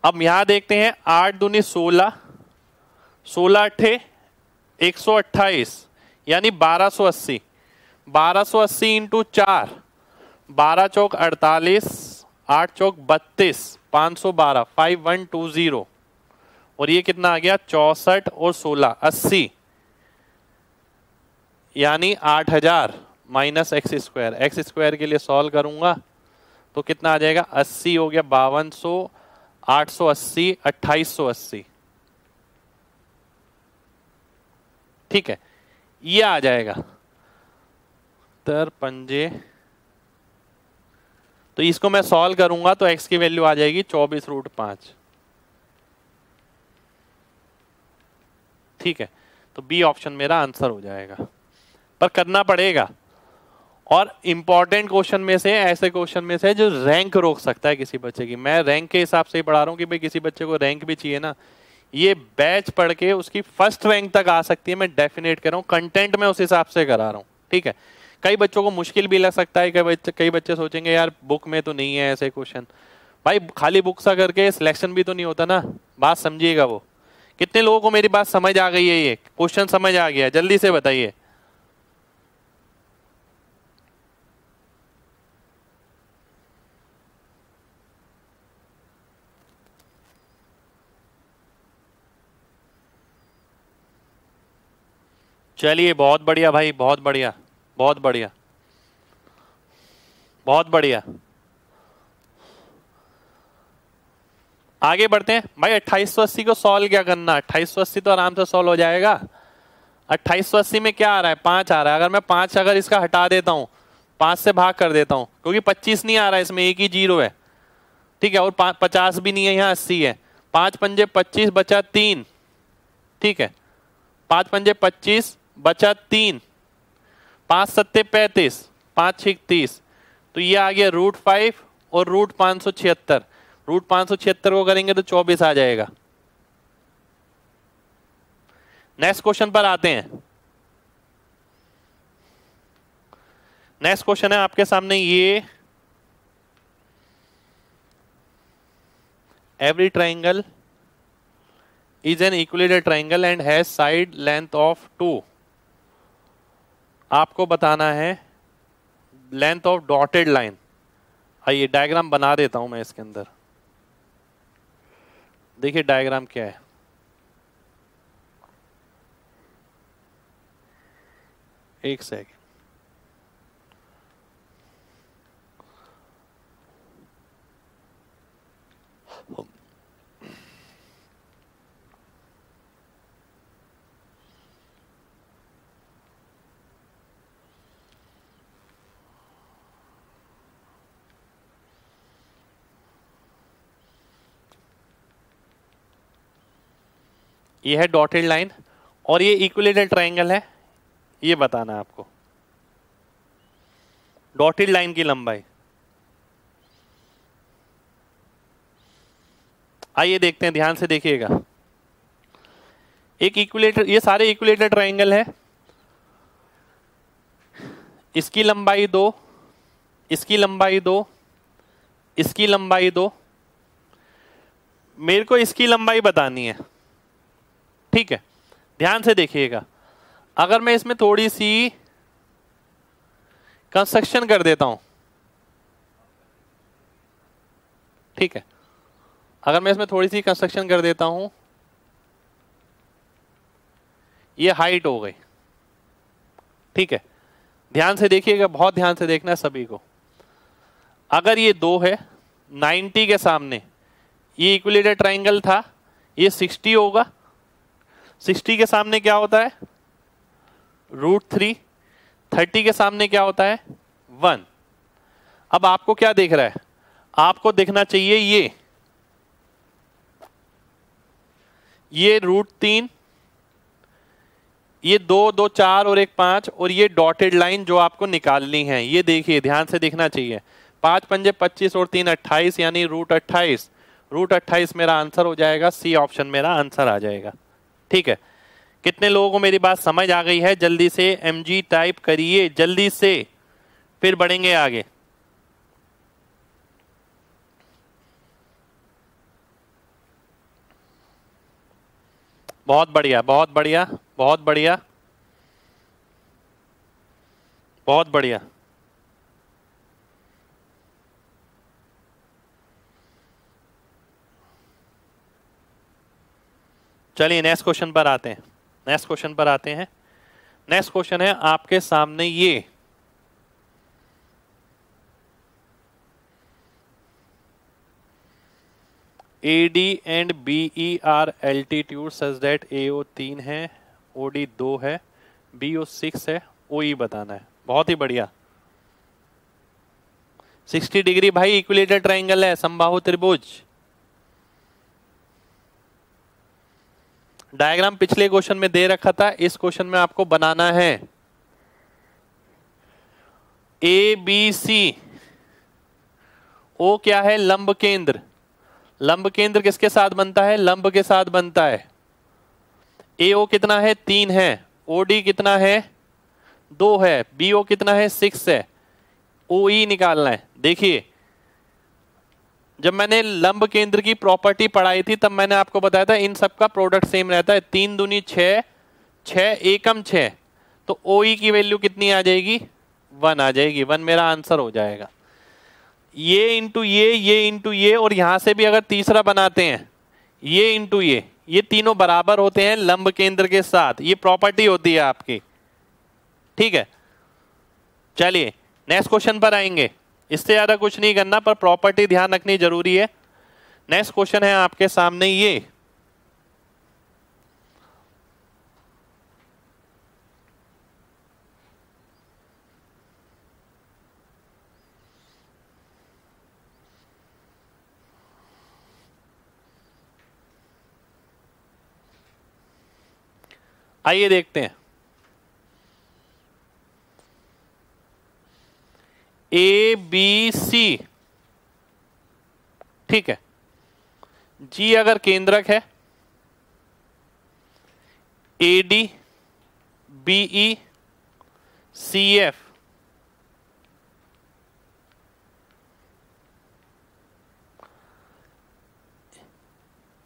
अब यहाँ देखते हैं आठ दूनी सोलह सोलह अट्ठे एक सौ अट्ठाईस, यानी बारह सौ अस्सी। बारह सौ अस्सी इंटू चार, बारह चौक अड़तालीस, आठ चौक बत्तीस, पाँच सौ बारह, फाइव वन टू ज़ीरो। और ये कितना आ गया? चौसठ और सोलह, अस्सी। यानी आठ हज़ार minus X square. X square के लिए सॉल्व करूँगा। तो कितना आ जाएगा? अस्सी हो गया बावन सौ, आठ सौ अस्सी, अट्ठाईस सौ अस्सी। ठीक है, ये आ जाएगा। तर पंजे। तो इसको मैं सॉल्व करूँगा तो एक्स की वैल्यू आ जाएगी चौबीस रूट पाँच। ठीक है तो बी ऑप्शन मेरा आंसर हो जाएगा। पर करना पड़ेगा। और इंपॉर्टेंट क्वेश्चन में से, ऐसे क्वेश्चन में से जो रैंक रोक सकता है किसी बच्चे की। मैं रैंक के हिसाब से ही पढ़ा रहा हूँ कि भाई किसी बच्चे को रैंक भी चाहिए ना। ये बैच पढ़ के उसकी फ़र्स्ट रैंक तक आ सकती है, मैं डेफिनेट कर रहा हूँ। कंटेंट में उस हिसाब से करा रहा हूँ, ठीक है? कई बच्चों को मुश्किल भी लग सकता है, कई बच्चे कई बच्चे सोचेंगे, यार बुक में तो नहीं है ऐसे क्वेश्चन भाई, खाली बुक सा करके सिलेक्शन भी तो नहीं होता ना। बात समझिएगा वो। कितने लोगों को मेरी बात समझ आ गई है ये? क्वेश्चन समझ आ गया। जल्दी से बताइए। चलिए, बहुत बढ़िया भाई, बहुत बढ़िया बहुत बढ़िया बहुत बढ़िया। आगे बढ़ते हैं। भाई, अट्ठाईस सौ अस्सी को सॉल्व क्या करना? अट्ठाईस सौ अस्सी तो आराम से सॉल्व हो जाएगा। अट्ठाईस सौ अस्सी में क्या आ रहा है? पाँच आ रहा है। अगर मैं पाँच अगर इसका हटा देता हूँ, पाँच से भाग कर देता हूँ, क्योंकि पच्चीस नहीं आ रहा है, इसमें एक ही ज़ीरो है। ठीक है, और पचास भी नहीं है, यहाँ अस्सी है। पाँच पंजे पच्चीस बचा तीन। ठीक है, पाँच पंजे पच्चीस बचा तीन, पाँच सत्ते पैंतीस, पाँच छिक तीस। तो ये आ गया रूट फाइव और रूट पाँच सौ छिहत्तर। रूट पाँच सौ छिहत्तर को करेंगे तो चौबीस आ जाएगा। नेक्स्ट क्वेश्चन पर आते हैं। नेक्स्ट क्वेश्चन है आपके सामने ये। Every triangle is an equilateral triangle and has side length of two आपको बताना है लेंथ ऑफ़ डॉटेड लाइन आइए डायग्राम बना देता हूँ मैं इसके अंदर। देखिए डायग्राम क्या है। एक सेकेंड ये है डॉटेड लाइन और ये इक्वलेटर ट्राइंगल है। ये बताना है आपको। डॉटेड लाइन की लंबाई। आइए देखते हैं, ध्यान से देखिएगा। एक इक्वलेटर ये सारे इक्वलेटर ट्राइंगल है। इसकी लंबाई दो, इसकी लंबाई दो, इसकी लंबाई दो। मेरे को इसकी लंबाई बतानी है। ठीक है, ध्यान से देखिएगा। अगर मैं इसमें थोड़ी सी कंस्ट्रक्शन कर देता हूँ, ठीक है, अगर मैं इसमें थोड़ी सी कंस्ट्रक्शन कर देता हूँ, ये हाइट हो गई, ठीक है। ध्यान से देखिएगा, बहुत ध्यान से देखना है सभी को। अगर ये दो है 90 के सामने, ये इक्विलेटर ट्राइंगल था, ये 60 होगा सिक्सटी के सामने क्या होता है? रूट थ्री थर्टी के सामने क्या होता है? वन अब आपको क्या देख रहा है? आपको देखना चाहिए ये। ये रूट तीन, ये दो दो, चार और एक पाँच और ये डॉटेड लाइन जो आपको निकालनी है, ये देखिए, ध्यान से देखना चाहिए। पाँच, पंजे, पच्चीस और तीन, अट्ठाईस, यानी रूट अट्ठाईस। रूट अट्ठाईस मेरा आंसर हो जाएगा सी ऑप्शन मेरा आंसर आ जाएगा। ठीक है? कितने लोगों को मेरी बात समझ आ गई है? जल्दी से एम जी टाइप करिए, जल्दी से। फिर बढ़ेंगे आगे। बहुत बढ़िया बहुत बढ़िया बहुत बढ़िया। बहुत बढ़िया। चलिए नेक्स्ट क्वेश्चन पर आते हैं। नेक्स्ट क्वेश्चन पर आते हैं। नेक्स्ट क्वेश्चन है आपके सामने ये। A D and B E are altitude such that A O तीन है ओ डी दो है बी ओ सिक्स है ओ ई e बताना है। बहुत ही बढ़िया। 60 डिग्री भाई इक्विलेटर ट्राइंगल है संबाहु त्रिभुज। डायग्राम पिछले क्वेश्चन में दे रखा था, इस क्वेश्चन में आपको बनाना है। ए बी सी ओ क्या है? लंब केंद्र। लंब केंद्र किसके साथ बनता है? लंब के साथ बनता है। ए ओ कितना है? तीन है। ओ डी कितना है? दो है। बी ओ कितना है? सिक्स है। ओ ई e निकालना है। देखिए जब मैंने लंब केंद्र की प्रॉपर्टी पढ़ाई थी, तब मैंने आपको बताया था, इन सब का प्रोडक्ट सेम रहता है। तीन दुनी छ छ एकम छ तो ओ e की वैल्यू कितनी आ जाएगी? वन आ जाएगी। वन मेरा आंसर हो जाएगा। ये इंटू ये ये इंटू ये, और यहाँ से भी अगर तीसरा बनाते हैं, ये इंटू ये ये तीनों बराबर होते हैं लंब केंद्र के साथ। ये प्रॉपर्टी होती है आपकी। ठीक है? चलिए नेक्स्ट क्वेश्चन पर आएँगे। इससे ज़्यादा कुछ नहीं करना, पर प्रॉपर्टी ध्यान रखनी ज़रूरी है। नेक्स्ट क्वेश्चन है आपके सामने ये। आइए देखते हैं। ए बी सी ठीक है। जी अगर केंद्रक है A D B E C F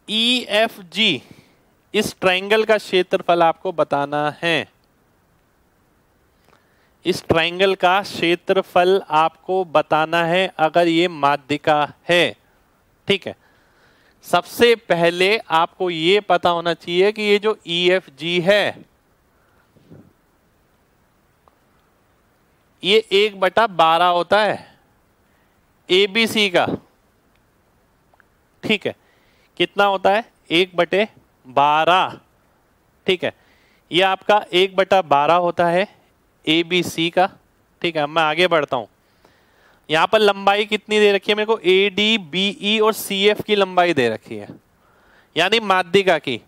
E F G इस ट्रायंगल का क्षेत्रफल आपको बताना है। इस ट्रायंगल का क्षेत्रफल आपको बताना है, अगर ये माध्यिका है। ठीक है? सबसे पहले आपको ये पता होना चाहिए कि ये जो ई एफ़ जी है, ये एक बटा बारह होता है ए बी सी का। ठीक है? कितना होता है? एक बटे बारह। ठीक है? ये आपका एक बटा बारह होता है ए बी सी का। ठीक है, मैं आगे बढ़ता हूँ। यहाँ पर लंबाई कितनी दे रखी है मेरे को? ए डी बी ई और सी एफ़ की लंबाई दे रखी है। यानी माध्यिका की।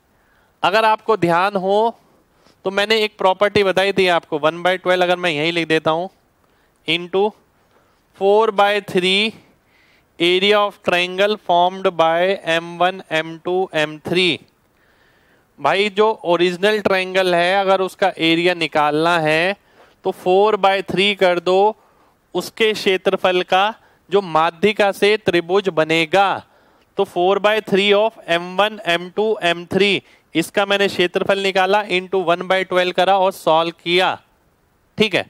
अगर आपको ध्यान हो तो मैंने एक प्रॉपर्टी बताई थी आपको। वन बाय ट्वेल्व अगर मैं यही लिख देता हूँ। Into four by three area of triangle formed by M one M two M three भाई, जो ओरिजिनल ट्रायंगल है, अगर उसका एरिया निकालना है तो फोर बाय थ्री कर दो उसके क्षेत्रफल का, जो माध्यिका से त्रिभुज बनेगा। तो four by three of M one M two M three इसका मैंने क्षेत्रफल निकाला इंटू वन बाय ट्वेल्व करा और सॉल्व किया। ठीक है?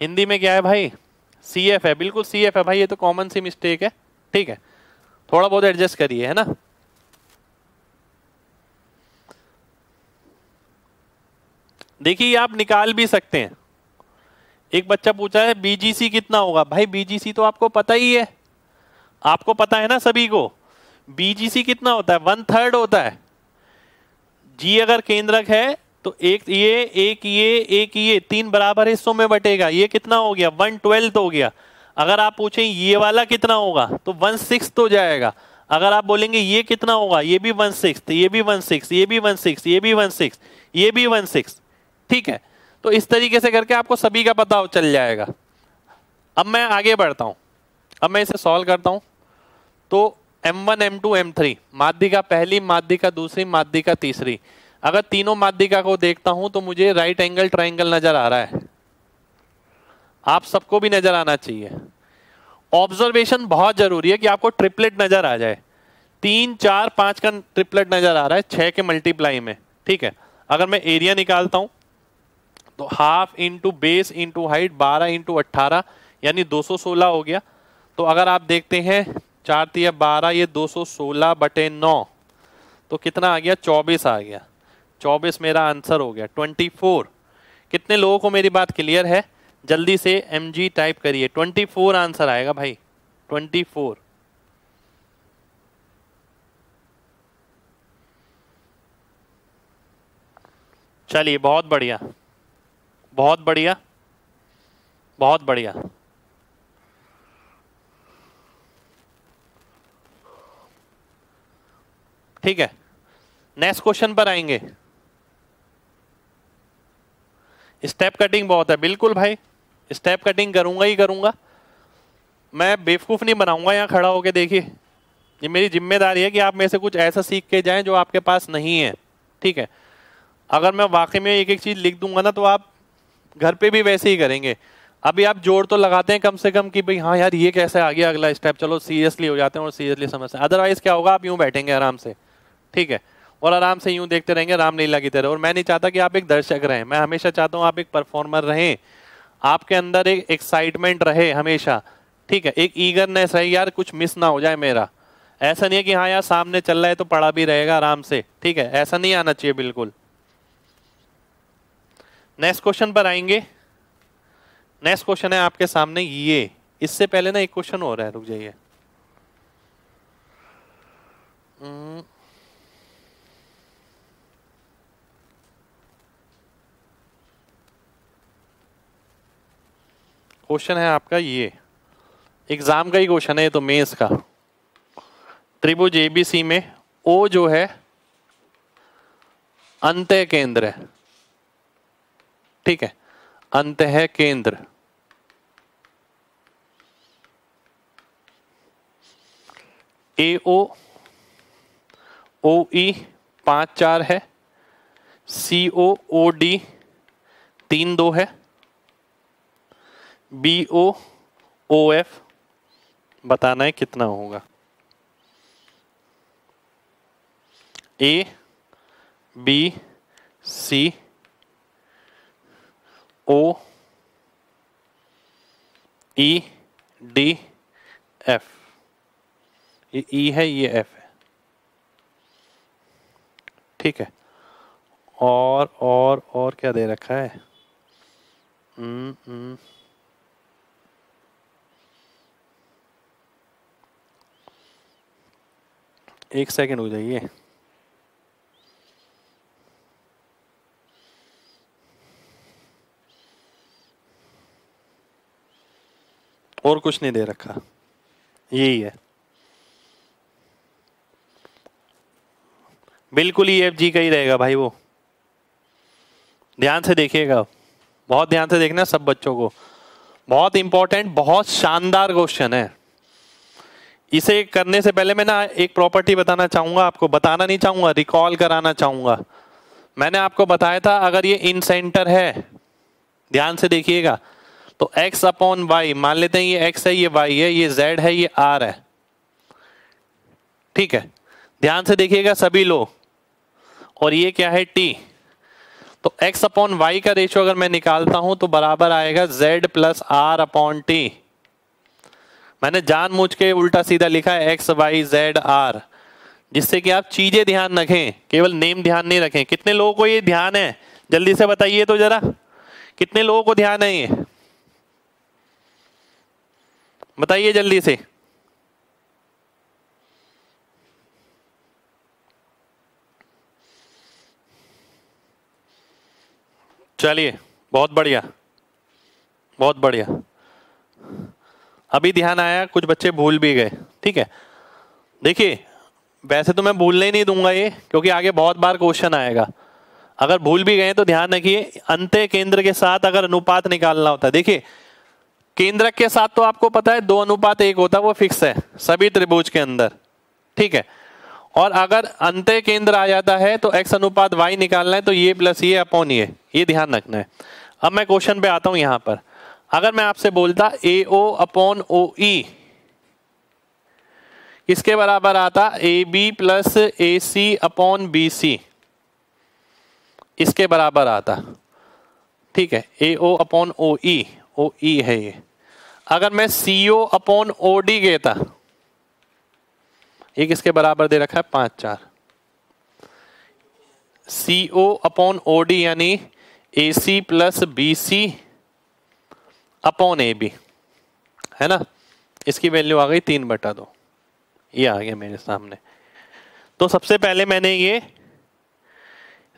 हिंदी में क्या है भाई? सी एफ़ है। बिल्कुल सी एफ़ है भाई, ये तो कॉमन सी मिस्टेक है। ठीक है? थोड़ा बहुत एडजस्ट करिए, है ना? देखिए आप निकाल भी सकते हैं। एक बच्चा पूछा है बीजीसी कितना होगा? भाई बीजीसी तो आपको पता ही है। आपको पता है ना सभी को? बीजीसी कितना होता है? वन थर्ड होता है। जी अगर केंद्रक है तो एक ये एक ये एक ये, तीन बराबर हिस्सों में बटेगा। ये कितना हो गया? वन ट्वेल्थ हो गया। अगर आप पूछें, ये वाला कितना होगा? तो वन सिक्स हो जाएगा। अगर आप बोलेंगे, ये कितना होगा? ये भी वन सिक्स ये भी वन सिक्स ये भी वन सिक्स ये भी वन सिक्स ये भी वन सिक्स ठीक है? तो इस तरीके से करके आपको सभी का पता चल जाएगा। अब मैं आगे बढ़ता हूँ। अब मैं इसे सॉल्व करता हूँ। तो M1, M2, M3 माध्यिका पहली माध्यिका दूसरी माध्यिका तीसरी। अगर तीनों माध्यिका को देखता हूँ तो मुझे राइट एंगल ट्राइंगल नज़र आ रहा है। आप सबको भी नज़र आना चाहिए। ऑब्जर्वेशन बहुत ज़रूरी है कि आपको ट्रिपलेट नज़र आ जाए। तीन चार पाँच का ट्रिपलेट नज़र आ रहा है छह के मल्टीप्लाई में। ठीक है? अगर मैं एरिया निकालता हूँ तो half into base into height बारह इंटू अट्ठारह यानी 216 हो गया। तो अगर आप देखते हैं, चार तिया बारह, ये 216 बटे नौ तो कितना आ गया? 24 आ गया। 24 मेरा आंसर हो गया। 24 कितने लोगों को मेरी बात क्लियर है? जल्दी से एम जी टाइप करिए। 24 आंसर आएगा भाई। 24 चलिए, बहुत बढ़िया। बहुत बढ़िया बहुत बढ़िया। ठीक है नेक्स्ट क्वेश्चन पर आएँगे। स्टेप कटिंग बहुत है, बिल्कुल भाई स्टेप कटिंग करूँगा ही करूँगा। मैं बेवकूफ़ नहीं बनाऊँगा यहाँ खड़ा होके, देखिए। ये मेरी ज़िम्मेदारी है कि आप में से कुछ ऐसा सीख के जाएँ जो आपके पास नहीं है, ठीक है। अगर मैं वाकई में एक एक चीज़ लिख दूँगा ना तो आप घर पे भी वैसे ही करेंगे। अभी आप जोड़ तो लगाते हैं कम से कम कि भाई हाँ यार, ये कैसे आ गया अगला स्टेप चलो सीरियसली हो जाते हैं और सीरियसली समझते हैं। अदरवाइज़ क्या होगा? आप यूँ बैठेंगे आराम से। ठीक है? और आराम से यूँ देखते रहेंगे, रामलीला की तरह। और मैं नहीं चाहता कि आप एक दर्शक रहें। मैं हमेशा चाहता हूँ आप एक परफॉर्मर रहें। आपके अंदर एक एक्साइटमेंट रहे हमेशा। ठीक है? एक ईगरनेस रहे, यार, कुछ मिस ना हो जाए मेरा। ऐसा नहीं है कि हाँ यार, सामने चल रहा है तो पढ़ा भी रहेगा आराम से। ठीक है? ऐसा नहीं आना चाहिए बिल्कुल। नेक्स्ट क्वेश्चन पर आएँगे। नेक्स्ट क्वेश्चन है आपके सामने ये। इससे पहले ना एक क्वेश्चन हो रहा है, रुक जाइए। क्वेश्चन है आपका ये। एग्ज़ाम का ही क्वेश्चन है ये तो मेंस का। त्रिभुज एबीसी में ओ जो है, अंत केंद्र है। ठीक है? अंत है केंद्र। ए, ओ ई, पाँच, चार है। सी, ओ ओ, डी, तीन, दो है। बी, ओ ओ, एफ़, बताना है कितना होगा। A, B, C O E D F ये ई है, ये एफ़ है। ठीक है। और और और क्या दे रखा है? हम्म हम्म। एक सेकंड हो जाइए। और कुछ नहीं दे रखा। यही है। बिल्कुल ही एफ़ जी का ही रहेगा भाई वो। ध्यान से देखिएगा। बहुत ध्यान से देखना सब बच्चों को। बहुत इंपॉर्टेंट बहुत शानदार क्वेश्चन है। इसे करने से पहले मैं ना एक प्रॉपर्टी बताना चाहूँगा, आपको बताना नहीं चाहूँगा रिकॉल कराना चाहूँगा। मैंने आपको बताया था, अगर ये इन सेंटर है, ध्यान से देखिएगा। तो x अपॉन वाई मान लेते हैं ये x है, ये y है, ये z है, ये r है। ठीक है? ध्यान से देखिएगा सभी लोग। और ये क्या है? T तो x अपॉन वाई का रेशियो अगर मैं निकालता हूँ तो बराबर आएगा z plus R upon T मैंने जानबूझ के उल्टा सीधा लिखा है एक्स वाई जेड आर जिससे कि आप चीज़ें ध्यान रखें, केवल नेम ध्यान नहीं रखें। कितने लोगों को ये ध्यान है? जल्दी से बताइए तो जरा। कितने लोगों को ध्यान है ये? बताइए जल्दी से। चलिए, बहुत बढ़िया बहुत बढ़िया। अभी ध्यान आया, कुछ बच्चे भूल भी गए, ठीक है। देखिए, वैसे तो मैं भूलने ही नहीं दूँगा ये, क्योंकि आगे बहुत बार क्वेश्चन आएगा। अगर भूल भी गए तो ध्यान रखिए अंत केंद्र के साथ अगर अनुपात निकालना होता है। देखिए केंद्र के साथ तो आपको पता है, दो अनुपात, एक होता है, वो फिक्स है, सभी त्रिभुज के अंदर। ठीक है? और अगर अंत केंद्र आ जाता है तो एक्स अनुपात वाई निकालना है तो ये प्लस ये अपॉन ये। ये ध्यान रखना है। अब मैं क्वेश्चन पे आता हूँ यहाँ पर। अगर मैं आपसे बोलता ए ओ अपॉन ओ ई किसके बराबर आता? A B plus A C upon B C इसके बराबर आता। ठीक है? ए ओ अपॉन ओ ई ओ ई है ये। अगर मैं सी ओ अपॉन ओ डी कहता एक इसके बराबर दे रखा है? पाँच, चार। सी ओ अपॉन ओ डी यानी A C plus B C upon A B है ना? इसकी वैल्यू आ गई तीन बटा दो। ये आ गया मेरे सामने। तो सबसे पहले मैंने ये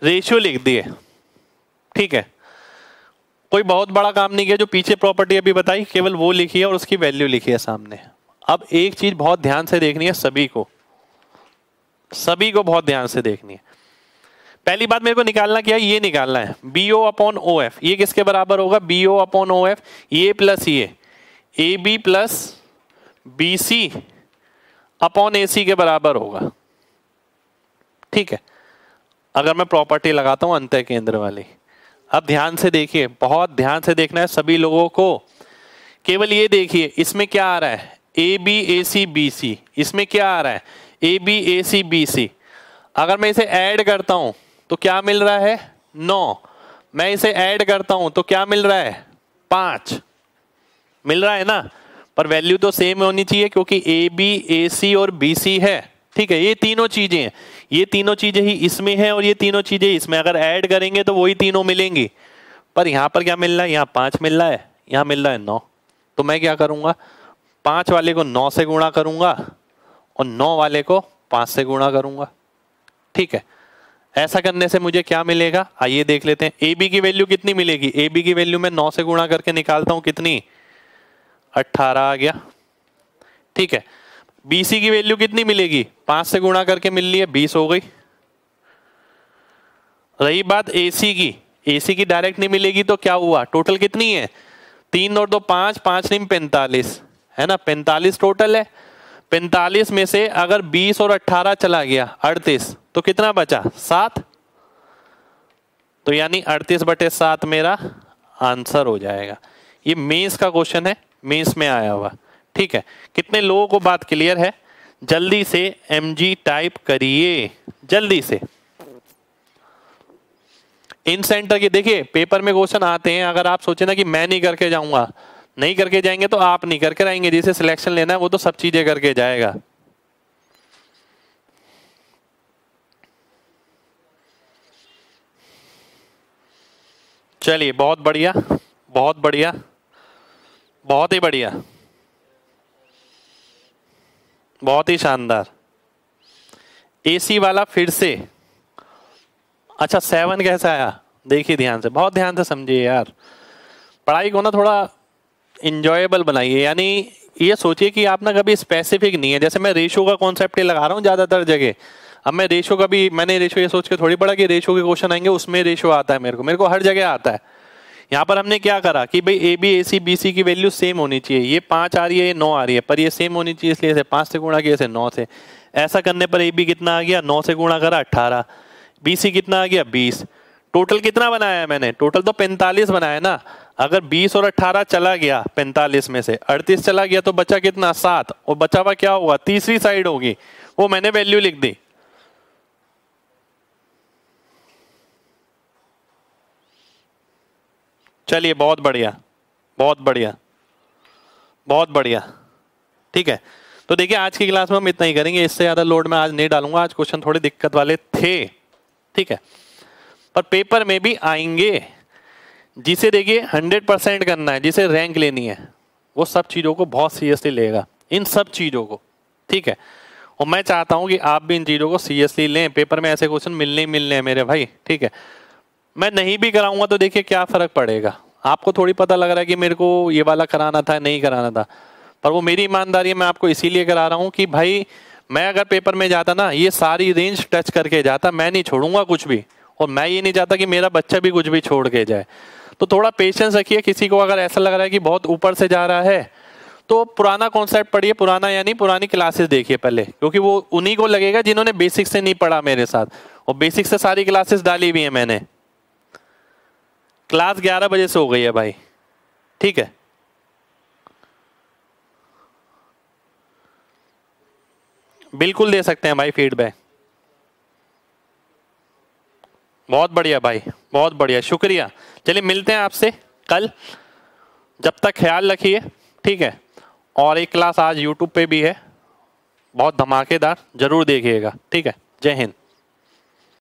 रेशियो लिख दिए। ठीक है? कोई बहुत बड़ा काम नहीं किया, जो पीछे प्रॉपर्टी अभी बताई, केवल वो लिखी है और उसकी वैल्यू लिखी है सामने। अब एक चीज़ बहुत ध्यान से देखनी है सभी को। सभी को बहुत ध्यान से देखनी है। पहली बात मेरे को निकालना क्या है? ये निकालना है। B O upon O F ये किसके बराबर होगा? B O upon O F ये प्लस ये A B plus B C upon A C के बराबर होगा। ठीक है। अगर मैं प्रॉपर्टी लगाता हूँ अंत केंद्र वाली। अब ध्यान से देखिए, बहुत ध्यान से देखना है सभी लोगों को। केवल ये देखिए, इसमें क्या आ रहा है? A B A C B सी इसमें क्या आ रहा है? A B A C B सी अगर मैं इसे ऐड करता हूँ तो क्या मिल रहा है? नौ। मैं इसे ऐड करता हूँ तो क्या मिल रहा है? पाँच। मिल रहा है ना? पर वैल्यू तो सेम होनी चाहिए, क्योंकि ए बी ए सी और बी सी है। ठीक है, ये तीनों चीज़ें हैं। ये तीनों चीज़ें ही इसमें है और ये तीनों चीज़ें इसमें। अगर ऐड करेंगे तो वही तीनों मिलेंगी। पर यहाँ पर क्या मिल रहा है? यहाँ पाँच मिल रहा है? यहाँ मिल रहा है नौ। तो मैं क्या करूँगा? पाँच वाले को नौ से गुणा करूँगा और नौ वाले को पाँच से गुणा करूँगा। ठीक है? ऐसा करने से मुझे क्या मिलेगा? आइए देख लेते हैं। ए बी की वैल्यू कितनी मिलेगी? ए बी की वैल्यू मैं नौ से गुणा करके निकालता हूँ कितनी? अट्ठारह आ गया। ठीक है? बीसी की वैल्यू कितनी मिलेगी? पाँच से गुणा करके मिल रही है बीस हो गई। रही बात एसी की। एसी की डायरेक्ट नहीं मिलेगी तो क्या हुआ? टोटल कितनी है? तीन और दो पाँच पाँच नहीं, पैंतालीस। है ना? पैंतालीस टोटल है। पैंतालीस में से अगर बीस और अट्ठारह चला गया, अड़तीस तो कितना बचा? सात। तो यानी अड़तीस बटे सात मेरा आंसर हो जाएगा। ये मेंस का क्वेश्चन है। मेंस में आया हुआ। ठीक है? कितने लोगों को बात क्लियर है? जल्दी से एमजी टाइप करिए। जल्दी से। इन सेंटर के देखिए पेपर में क्वेश्चन आते हैं। अगर आप सोचे ना कि मैं नहीं करके जाऊँगा, नहीं करके जाएँगे तो आप नहीं करके आएँगे जिसे सिलेक्शन लेना है, वो तो सब चीज़ें करके जाएगा। चलिए, बहुत बढ़िया बहुत बढ़िया, बहुत ही बढ़िया। बहुत ही शानदार। एसी वाला फिर से। अच्छा सेवन कैसा आया? देखिए ध्यान से। बहुत ध्यान से समझिए यार। पढ़ाई को ना थोड़ा इंजॉयबल बनाइए। यानी ये सोचिए कि आप ना कभी स्पेसिफिक नहीं है। जैसे मैं रेशो का कॉन्सेप्ट लगा रहा हूँ ज़्यादातर जगह। अब मैं रेशो का भी, मैंने रेशो ये सोच के थोड़ी पढ़ा कि रेशो के क्वेश्चन आएँगे, उसमें रेशो आता है मेरे को। मेरे को हर जगह आता है। यहाँ पर हमने क्या करा कि भाई A B A C B सी की वैल्यू सेम होनी चाहिए। ये पाँच आ रही है, ये नौ आ रही है, पर ये सेम होनी चाहिए इसलिए पाँच से गुणा किया, इसे नौ से। ऐसा करने पर ए बी कितना आ गया? नौ से गुणा करा अट्ठारह बी सी कितना आ गया? बीस। टोटल कितना बनाया है मैंने? टोटल तो पैंतालीस बनाया ना। अगर 20 और 18 चला गया 45 में से 38 चला गया तो बचा कितना? सात। और बचा हुआ क्या होगा? तीसरी साइड होगी। वो मैंने वैल्यू लिख दी। चलिए, बहुत बढ़िया बहुत बढ़िया बहुत बढ़िया, ठीक है। तो देखिए, आज की क्लास में हम इतना ही करेंगे, इससे ज़्यादा लोड में आज नहीं डालूँगा, आज क्वेश्चन थोड़े दिक्कत वाले थे, ठीक है। पर पेपर में भी आएँगे, जिसे देखिए, हंड्रेड परसेंट करना है, जिसे रैंक लेनी है, वो सब चीज़ों को बहुत सीरियसली लेगा, इन सब चीज़ों को, ठीक है। और मैं चाहता हूँ कि आप भी इन चीज़ों को सीरियसली लें, पेपर में ऐसे क्वेश्चन मिलने ही मिलने हैं मेरे भाई, ठीक है। मैं नहीं भी कराऊँगा तो देखिए क्या फ़र्क पड़ेगा। आपको थोड़ी पता लग रहा है कि मेरे को ये वाला कराना था, नहीं कराना था। पर वो मेरी ईमानदारी मैं आपको इसीलिए करा रहा हूँ कि भाई, मैं अगर पेपर में जाता ना, ये सारी रेंज टच करके जाता, मैं नहीं छोड़ूँगा कुछ भी। और मैं ये नहीं चाहता कि मेरा बच्चा भी कुछ भी छोड़ के जाए। तो थोड़ा पेशेंस रखिए, किसी को अगर ऐसा लग रहा है कि बहुत ऊपर से जा रहा है तो पुराना कॉन्सेप्ट पढ़िए, पुराना यानी पुरानी क्लासेस देखिए पहले। क्योंकि वो उन्हीं को लगेगा जिन्होंने बेसिक से नहीं पढ़ा मेरे साथ। और बेसिक से सारी क्लासेस डाली हुई है मैंने। क्लास 11 बजे से हो गई है भाई। ठीक है? बिल्कुल दे सकते हैं भाई फीडबैक बहुत बढ़िया भाई, बहुत बढ़िया, शुक्रिया। चलिए मिलते हैं आपसे कल, जब तक ख्याल रखिए, ठीक है? और एक क्लास आज यूट्यूब पे भी है, बहुत धमाकेदार, ज़रूर देखिएगा, ठीक है? जय हिंद।